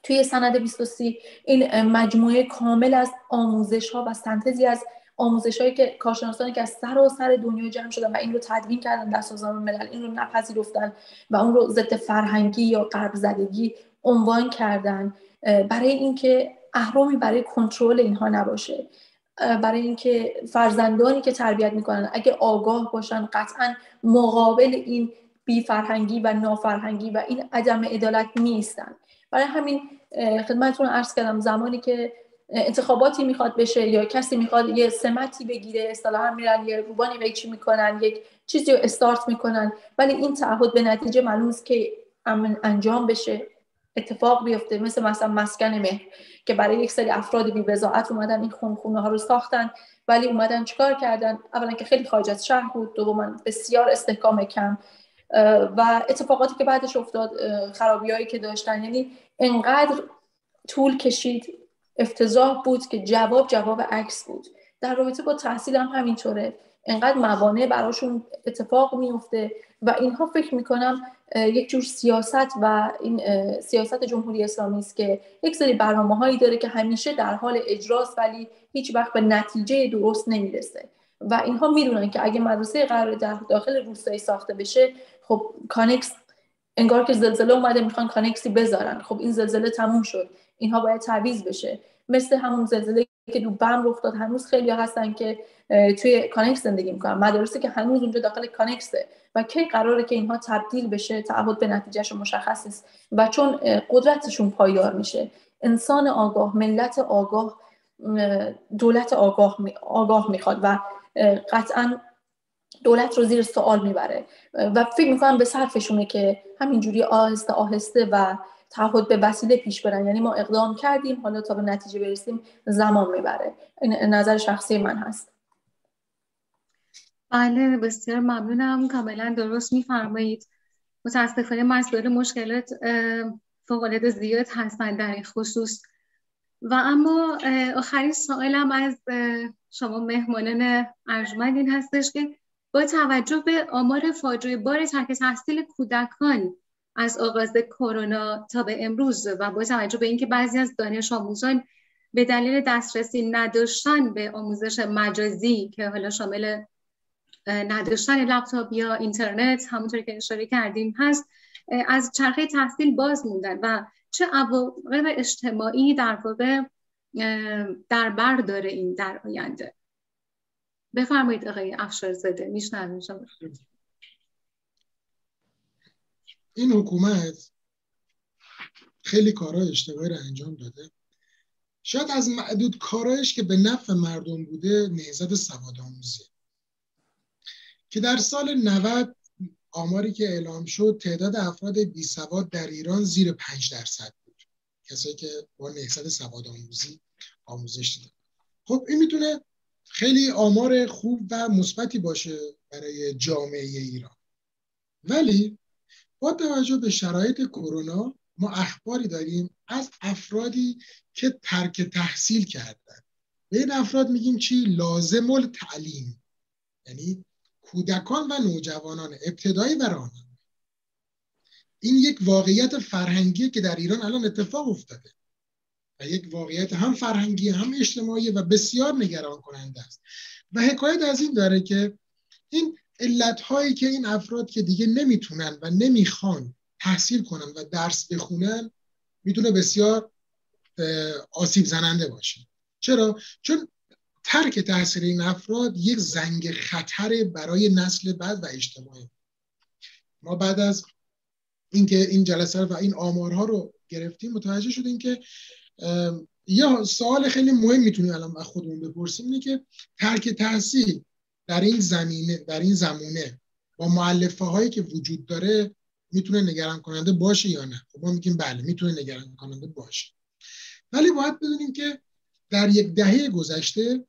توی سند 23 این مجموعه کامل از آموزش ها و سنتزی از آموزش هایی که کارشناسانی که از و سر دنیا جمع شدن و این رو تدوین کردن در سازمان ملل این رو نپذیرفتن و اون رو ضد فرهنگی یا غرب زدگی عنوان کردن برای اینکه اهرامی برای کنترل اینها نباشه. برای اینکه فرزندانی که تربیت می‌کنن اگه آگاه باشن قطعا مقابل این بی فرهنگی و نافرهنگی و این عدم عدالت نیستن. برای همین خدمتتون عرض کردم زمانی که انتخاباتی می‌خواد بشه یا کسی می‌خواد یه سمتی بگیره اصطلاحا میرن یه روبانی به چی می‌کنن یک چیزی رو استارت می‌کنن ولی این تعهد به نتیجه است که انجام بشه اتفاق بیفته. مثل مثلا مسکن مهر که برای یک سری افراد بی بزاعت اومدن این خون خونه ها رو ساختن ولی اومدن چیکار کردن؟ اولا که خیلی خارج از شهر بود دوما بسیار استحکام کم. و اتفاقاتی که بعدش افتاد خرابیایی که داشتن. یعنی انقدر طول کشید افتضاح بود که جواب جواب عکس بود. در رابطه با تحصیل هم همینطوره. انقدر موانع براشون اتفاق میفته و اینها فکر می‌کنم یک جور سیاست و این سیاست جمهوری اسلامی است که یک سری برنامه هایی داره که همیشه در حال اجراست ولی هیچ وقت به نتیجه درست نمی‌رسه. و اینها می‌دونن که اگه مدرسه قراره در داخل روستایی ساخته بشه خب کانکس انگار که زلزله اومده می‌خوان کانکسی بذارن. خب این زلزله تموم شد. اینها باید تعویض بشه. مثل همون زلزله که تو بم رخ داد هنوز خیلی هستن که توی کانکس زندگی می‌کنن. مدارسی که هنوز اونجا داخل کانکسه و کی قراره که اینها تبدیل بشه تعهد به نتیجهش مشخص است و چون قدرتشون پایدار میشه. انسان آگاه ملت آگاه دولت آگاه آگاه می‌خواد و قطعا دولت رو زیر سوال می‌بره. و فکر می‌کنم به صرفشونه که همینجوری آهسته آهسته و تعهد به وسیله پیش برن. یعنی ما اقدام کردیم حالا تا به نتیجه برسیم زمان می‌بره. این نظر شخصی من هست. بله بسیار ممنونم. کاملا درست میفرمایید. متاسفانه مسئله مشکلات فوقالعاده زیاد هستن در این خصوص. و اما آخرین سوالم از شما مهمانان ارجمند این هستش که با توجه به آمار فاجعه بار ترک تحصیل کودکان از آغاز کرونا تا به امروز و با توجه به اینکه بعضی از دانش آموزان به دلیل دسترسی نداشتن به آموزش مجازی که حالا شامل نداشتن لپتاپ یا اینترنت همونطور که اشاره کردیم هست از چرخه تحصیل باز موندن و چه عواقب اجتماعی در واقع در بر داره این در آینده. بفرمایید آقای افشارزاده میشنویم شما این حکومت خیلی کارهای اشتباهی رو انجام داده. شاید از معدود کارهایش که به نفع مردم بوده نهزت سواد آموزی که در سال 90 آماری که اعلام شد تعداد افراد بی سواد در ایران زیر 5 درصد بود. کسایی که با نهضت سواد آموزی آموزش دیدن خب این می‌تونه خیلی آمار خوب و مثبتی باشه برای جامعه ایران. ولی با توجه به شرایط کرونا ما اخباری داریم از افرادی که ترک تحصیل کردن. به این افراد میگیم چی؟ لازم التعلیم. یعنی کودکان و نوجوانان ابتدایی و راهنمایی این یک واقعیت فرهنگی که در ایران الان اتفاق افتاده. یک واقعیت هم فرهنگی هم اجتماعی و بسیار نگران کننده است. و حکایت از این داره که این علت هایی که این افراد که دیگه نمی‌تونن و نمی‌خوان تحصیل کنن و درس بخونن می‌تونه بسیار آسیب زننده باشه. چرا؟ چون ترک تاثیر این افراد یک زنگ خطر برای نسل بعد و اجتماع ما بعد از اینکه این جلسه و این آمارها رو گرفتیم متوجه شدیم که یه سوال خیلی مهم می‌تونیم الان از خودمون بپرسیم اینه که ترک تحصیل در این زمینه در این زمونه با معلفه هایی که وجود داره می‌تونه نگران کننده باشه یا نه؟ خب ما میگیم بله می‌تونه نگران کننده باشه. ولی باید بدونیم که در یک دهه گذشته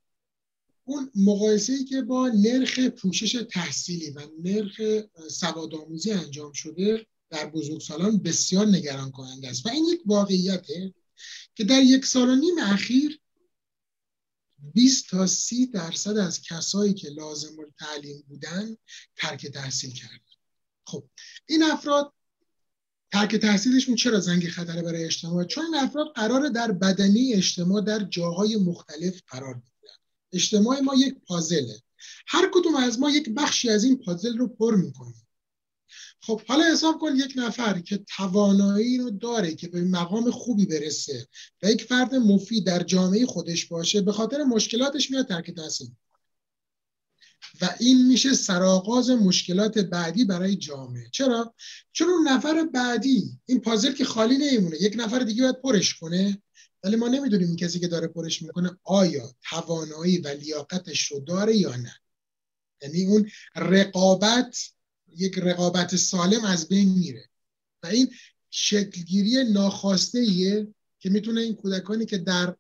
اون مقایسه ای که با نرخ پوشش تحصیلی و نرخ سوادآموزی انجام شده در بزرگسالان بسیار نگران کننده است. و این یک واقعیته. که در یک سال و نیم اخیر 20 تا 30 درصد از کسایی که لازم تعلیم بودن ترک تحصیل کردن. خب این افراد ترک تحصیلشون چرا زنگ خطره برای اجتماع؟ چون این افراد قرار در بدنی اجتماع در جاهای مختلف قرار بگیرن. اجتماع ما یک پازله. هر کدوم از ما یک بخشی از این پازل رو پر می‌کنیم خب حالا حساب کن یک نفر که توانایی رو داره که به مقام خوبی برسه و یک فرد مفید در جامعه خودش باشه به خاطر مشکلاتش میاد ترک تحصیل. و این میشه سرآغاز مشکلات بعدی برای جامعه. چرا؟ چون اون نفر بعدی این پازل که خالی نمیمونه یک نفر دیگه باید پرش کنه. ولی ما نمی‌دونیم این کسی که داره پرش می‌کنه آیا توانایی و لیاقتش رو داره یا نه. یعنی اون رقابت یک رقابت سالم از بین میره. و این شکلگیری ناخواسته ایه که می‌تونه این کودکانی که در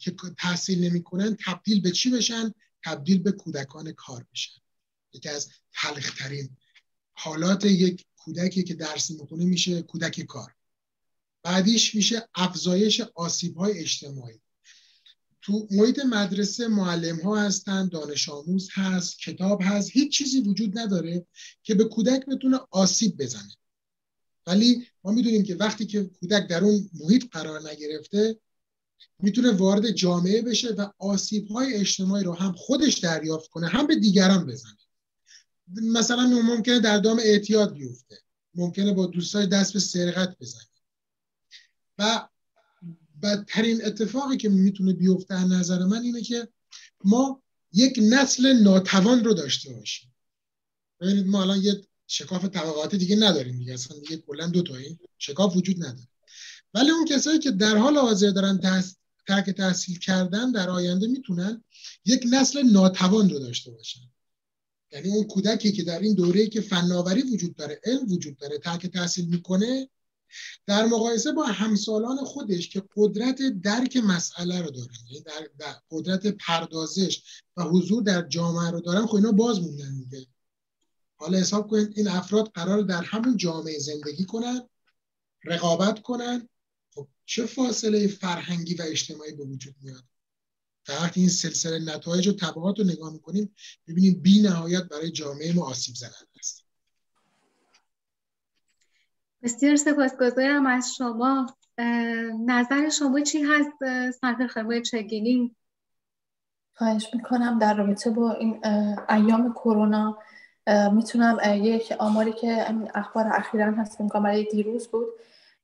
که تحصیل نمی‌کنن تبدیل به چی بشن؟ تبدیل به کودکان کار بشن. یکی از تلخترین حالات یک کودکی که درس می‌کنه میشه کودک کار. بعدیش میشه افزایش آسیب های اجتماعی. تو محیط مدرسه معلم ها هستن دانش آموز هست کتاب هست هیچ چیزی وجود نداره که به کودک بتونه آسیب بزنه. ولی ما می‌دونیم که وقتی که کودک در اون محیط قرار نگرفته می‌تونه وارد جامعه بشه و آسیب های اجتماعی رو هم خودش دریافت کنه هم به دیگران بزنه. مثلا ممکنه در دام اعتیاد بیفته. ممکنه با دوستای دست به سرقت بزنه. و بدترین اتفاقی که می‌تونه بیفته از نظر من اینه که ما یک نسل ناتوان رو داشته باشیم. ببینید ما الان یه شکاف طبقاتی دیگه نداریم دیگه. اصلا دیگه کلا دو تایی شکاف وجود نداره. ولی اون کسایی که در حال حاضر دارن ترک تحصیل کردن در آینده می‌تونن یک نسل ناتوان رو داشته باشن. یعنی اون کودکی که در این دوره که فناوری وجود داره علم وجود داره ترک تحصیل می‌کنه در مقایسه با همسالان خودش که قدرت درک مسئله رو دارن یعنی در, در قدرت پردازش و حضور در جامعه رو دارن خب اینا باز موندن میگه حالا حساب کنید این افراد قرار در همون جامعه زندگی کنن رقابت کنن. خب چه فاصله فرهنگی و اجتماعی به وجود میاد؟ وقتی این سلسله نتایج و طبقات رو نگاه می‌کنیم ببینیم بی نهایت برای جامعه ما آسیب زننده است بسیار سپاسگزارم از شما نظر شما چی هست؟ سنت خرمای چگینی. خواهش می‌کنم. در رابطه با این ایام کرونا می‌تونم یک آماری که اخبار اخیرا هست می‌کنم برای دیروز بود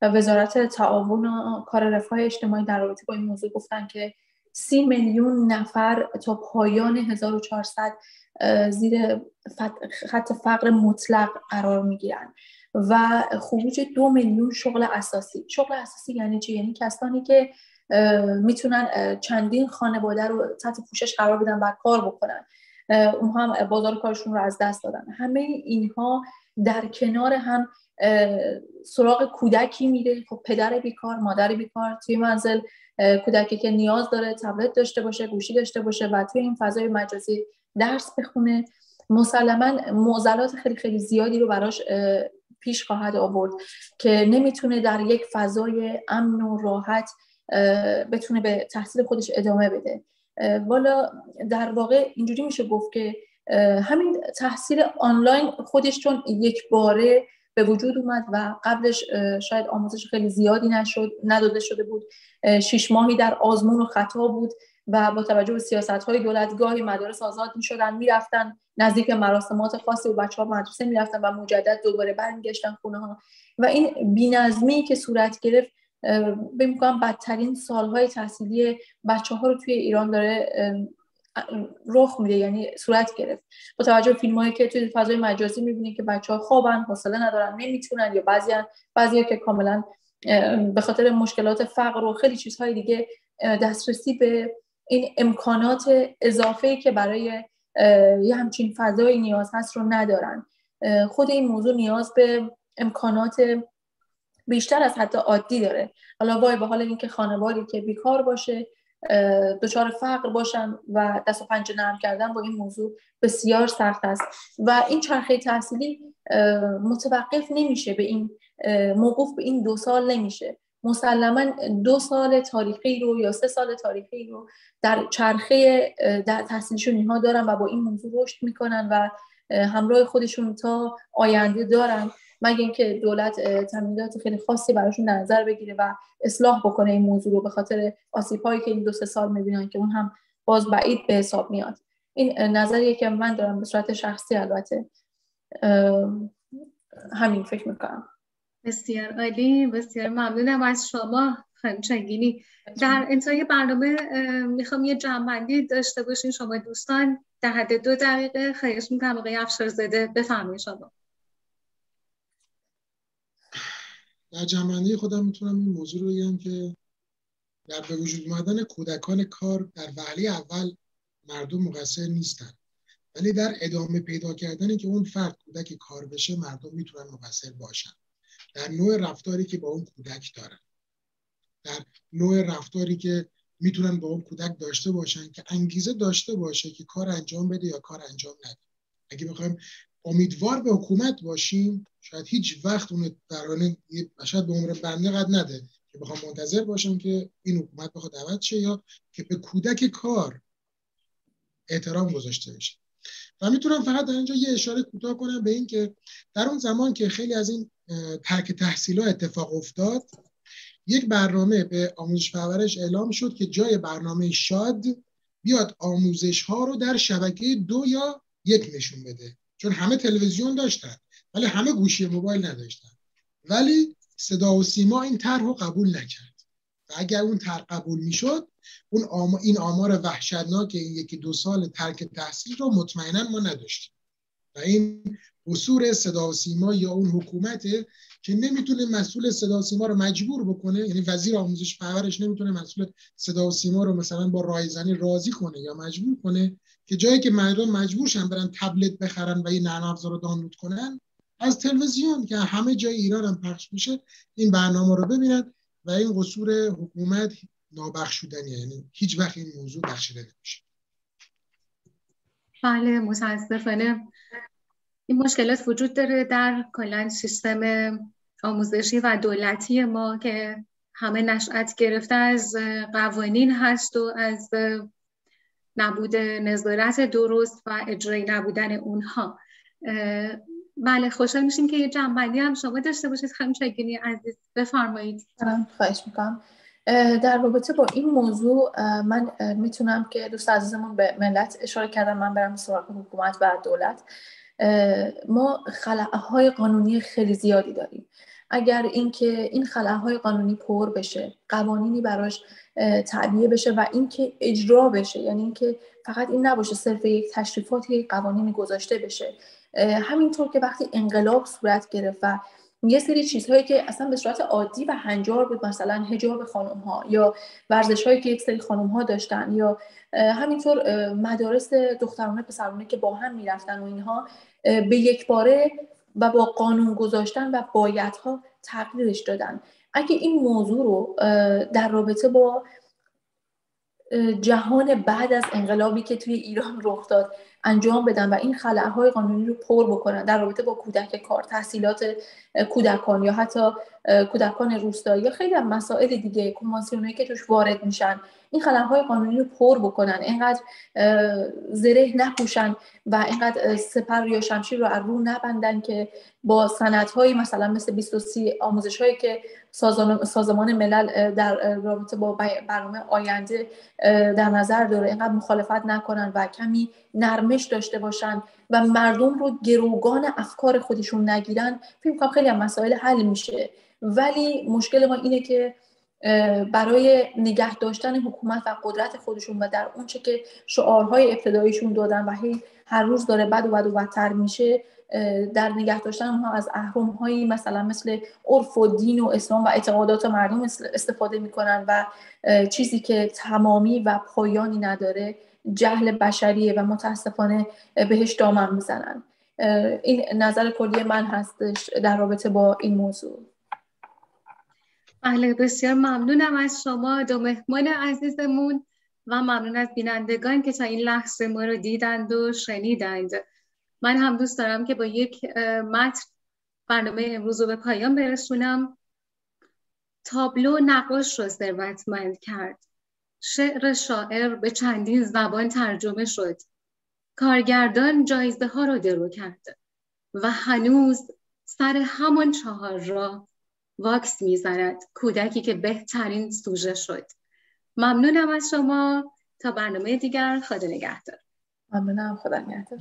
و وزارت تعاون و کار رفاه اجتماعی در رابطه با این موضوع گفتن که سی میلیون نفر تا پایان 1400 زیر خط فقر مطلق قرار می‌گیرن. و خروج دو میلیون شغل اساسی. شغل اساسی یعنی چی؟ یعنی کسانی که می‌تونن چندین خانواده رو تحت پوشش قرار بدن و کار بکنن. اونها هم بازار کارشون رو از دست دادن. همه اینها در کنار هم سراغ کودکی میره. خب پدر بیکار مادر بیکار. توی منزل کودکی که نیاز داره تبلت داشته باشه گوشی داشته باشه و توی این فضای مجازی درس بخونه. مسلما معضلات خیلی خیلی زیادی رو براش پیش خواهد آورد که نمی‌تونه در یک فضای امن و راحت بتونه به تحصیل خودش ادامه بده. والا در واقع اینجوری میشه گفت که همین تحصیل آنلاین خودش چون یک باره به وجود اومد و قبلش شاید آموزش خیلی زیادی نشد نداده شده بود. شیش ماهی در آزمون و خطا بود. و با توجه به سیاست های دولتگاهی مدارس آزاد می شدن می‌رفتن نزدیک مراسمات خاصی و بچه ها مدرسه می‌رفتن و مجدد دوباره برمیگشتن خونه ها و این بینظمی که صورت گرفت به می‌کنم بدترین سالهای تحصیلی بچه ها رو توی ایران داره رخ میده یعنی صورت گرفت. با توجه به فیلم هایی که توی فضای مجازی می‌بینید که بچه ها خوابن حوصله ندارن نمی‌تونن یا بعضی بعضی که کاملا به خاطر مشکلات فقر و خیلی چیزهای دیگه دسترسی به این امکانات اضافه که برای یه همچین فضای نیاز هست رو ندارن. خود این موضوع نیاز به امکانات بیشتر از حتی عادی داره. حالا وای به حال اینکه خانوادی که بیکار باشه دچار فقر باشن و دست و پنجه نرم کردن با این موضوع بسیار سخت است. و این چرخه تحصیلی متوقف نمیشه به این موقوف به این دو سال نمیشه. مسلما دو سال تاریخی رو یا سه سال تاریخی رو در چرخه در تحصیلشون اینها دارن و با این موضوع رشد می‌کنن و همراه خودشون تا آینده دارن. مگه اینکه دولت تمهیدات خیلی خاصی براشون نظر بگیره و اصلاح بکنه این موضوع رو به خاطر آسیب هایی که این دو سه سال می‌بینن که اون هم باز بعید به حساب میاد. این نظریه که من دارم به صورت شخصی البته همین فکر می‌کنم. بسیار عالی بسیار ممنونم از شما خانم چنگینی در انتهای برنامه می‌خوام یه جمعبندی داشته باشین. شما دوستان در حد دو دقیقه. خواهش می‌کنم آقای افشارزاده بفرمایید شما. در جمعبندی خودم می‌تونم این موضوع رو بگم که در به وجود اومدن کودکان کار در وهله اول مردم مقصر نیستن. ولی در ادامه پیدا کردن که اون فرد کودک کار بشه مردم می‌تونن مقصر باشن. در نوع رفتاری که با اون کودک دارن. در نوع رفتاری که می‌تونن با اون کودک داشته باشن که انگیزه داشته باشه که کار انجام بده یا کار انجام نده. اگه بخوایم امیدوار به حکومت باشیم شاید هیچ وقت اون درانه شاید به عمر بنده قد نده که بخوام منتظر باشم که این حکومت بخواد دعوت شه یا که به کودک کار احترام گذاشته بشه. و می‌تونم فقط در اینجا یه اشاره کوتاه کنم به این که در اون زمان که خیلی از این ترک تحصیل اتفاق افتاد یک برنامه به آموزش پرورش اعلام شد که جای برنامه شاد بیاد آموزش ها رو در شبکه دو یا یک نشون بده. چون همه تلویزیون داشتن ولی همه گوشی موبایل نداشتن. ولی صدا و سیما این طرح رو قبول نکرد. و اگر اون طرح قبول می‌شد اون آم... این آمار وحشتناک این یکی دو سال ترک تحصیل رو مطمئنا ما نداشتیم. و این قصور صدا و سیما یا اون حکومته که نمی‌تونه مسئول صدا و سیما رو مجبور بکنه یعنی وزیر آموزش پرورش نمی‌تونه مسئول صدا و سیما رو مثلا با رایزنی راضی کنه یا مجبور کنه که جایی که مردم مجبورشن برن تبلت بخرن و این نرم رو دانلود کنن از تلویزیون که همه جای ایران هم پخش میشه این برنامه رو ببینن. و این قصور حکومت نابخشودنی یعنی هیچ وقت این موضوع بخشیده نمیشه بله متاسفانه. این مشکلات وجود داره در کلا سیستم آموزشی و دولتی ما که همه نشأت گرفته از قوانین هست و از نبود نظارت درست و اجرای نبودن اونها. بله خوشحال میشیم که یه جنبندی هم شما داشته باشید. خانم شگینی عزیز بفرمایید. خواهش می‌کنم. در رابطه با این موضوع من می‌تونم که دوست عزیزمون به ملت اشاره کردم. من برم سراغ حکومت و دولت. ما خلعه قانونی خیلی زیادی داریم. اگر اینکه این خلاهای قانونی پر بشه قوانینی براش تعبیه بشه و اینکه اجرا بشه یعنی اینکه فقط این نباشه صرف یک تشریفاتی قوانینی گذاشته بشه. همینطور که وقتی انقلاب صورت گرفت و یه سری چیزهایی که اصلا به صورت عادی و هنجار بود مثلا هجاب خانم ها یا ورزش هایی که یک سری خانم ها داشتن یا همینطور مدارس دخترانه پسرانه که با هم می‌رفتن و اینها به یک باره و با قانون گذاشتن و بایدها تغییرش دادن. اگه این موضوع رو در رابطه با جهان بعد از انقلابی که توی ایران رخ داد انجام بدن و این خلعهای قانونی رو پر بکنن در رابطه با کودک کار تحصیلات کودکان یا حتی کودکان روستایی یا خیلی مسائل دیگه کنوانسیونایی که توش وارد میشن. این خلنهای قانونی رو پر بکنن اینقدر زره نپوشن و اینقدر سپر یا شمشیر رو از رو نبندن که با سندهایی مثلا مثل 23 آموزش هایی که سازمان ملل در رابطه با برنامه آینده در نظر داره. اینقدر مخالفت نکنن و کمی نرمش داشته باشن و مردم رو گروگان افکار خودشون نگیرن. فکر کنم خیلی هم مسائل حل میشه. ولی مشکل ما اینه که برای نگه داشتن حکومت و قدرت خودشون و در اونچه که شعارهای ابتداییشون دادن و هی هر روز داره بد و بد و بدتر میشه در نگه داشتن اونها از احرام هایی مثلا مثل عرف و دین و اسلام و اعتقادات مردم استفاده می‌کنن و چیزی که تمامی و پایانی نداره جهل بشریه و متاسفانه بهش دامن می‌زنن. این نظر کلی من هستش در رابطه با این موضوع. بله بسیار ممنونم از شما دو مهمان عزیزمون و ممنون از بینندگان که تا این لحظه ما رو دیدند و شنیدند. من هم دوست دارم که با یک متن برنامه امروز رو به پایان برسونم. تابلو نقاش رو ثروتمند کرد. شعر شاعر به چندین زبان ترجمه شد. کارگردان جایزه ها رو درو کرد و هنوز سر همان چهار را واکس می‌زند. کودکی که بهترین سوژه شد. ممنونم از شما. تا برنامه دیگر خدا نگهدار. ممنونم. خدا نگهدار.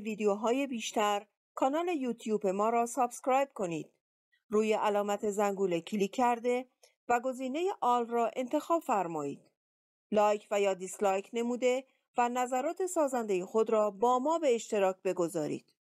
ویدیوهای بیشتر کانال یوتیوب ما را subscribe کنید. روی علامت زنگوله کلیک کرده و گزینه All را انتخاب فرمایید. like و یا dislike نموده و نظرات سازنده خود را با ما به اشتراک بگذارید.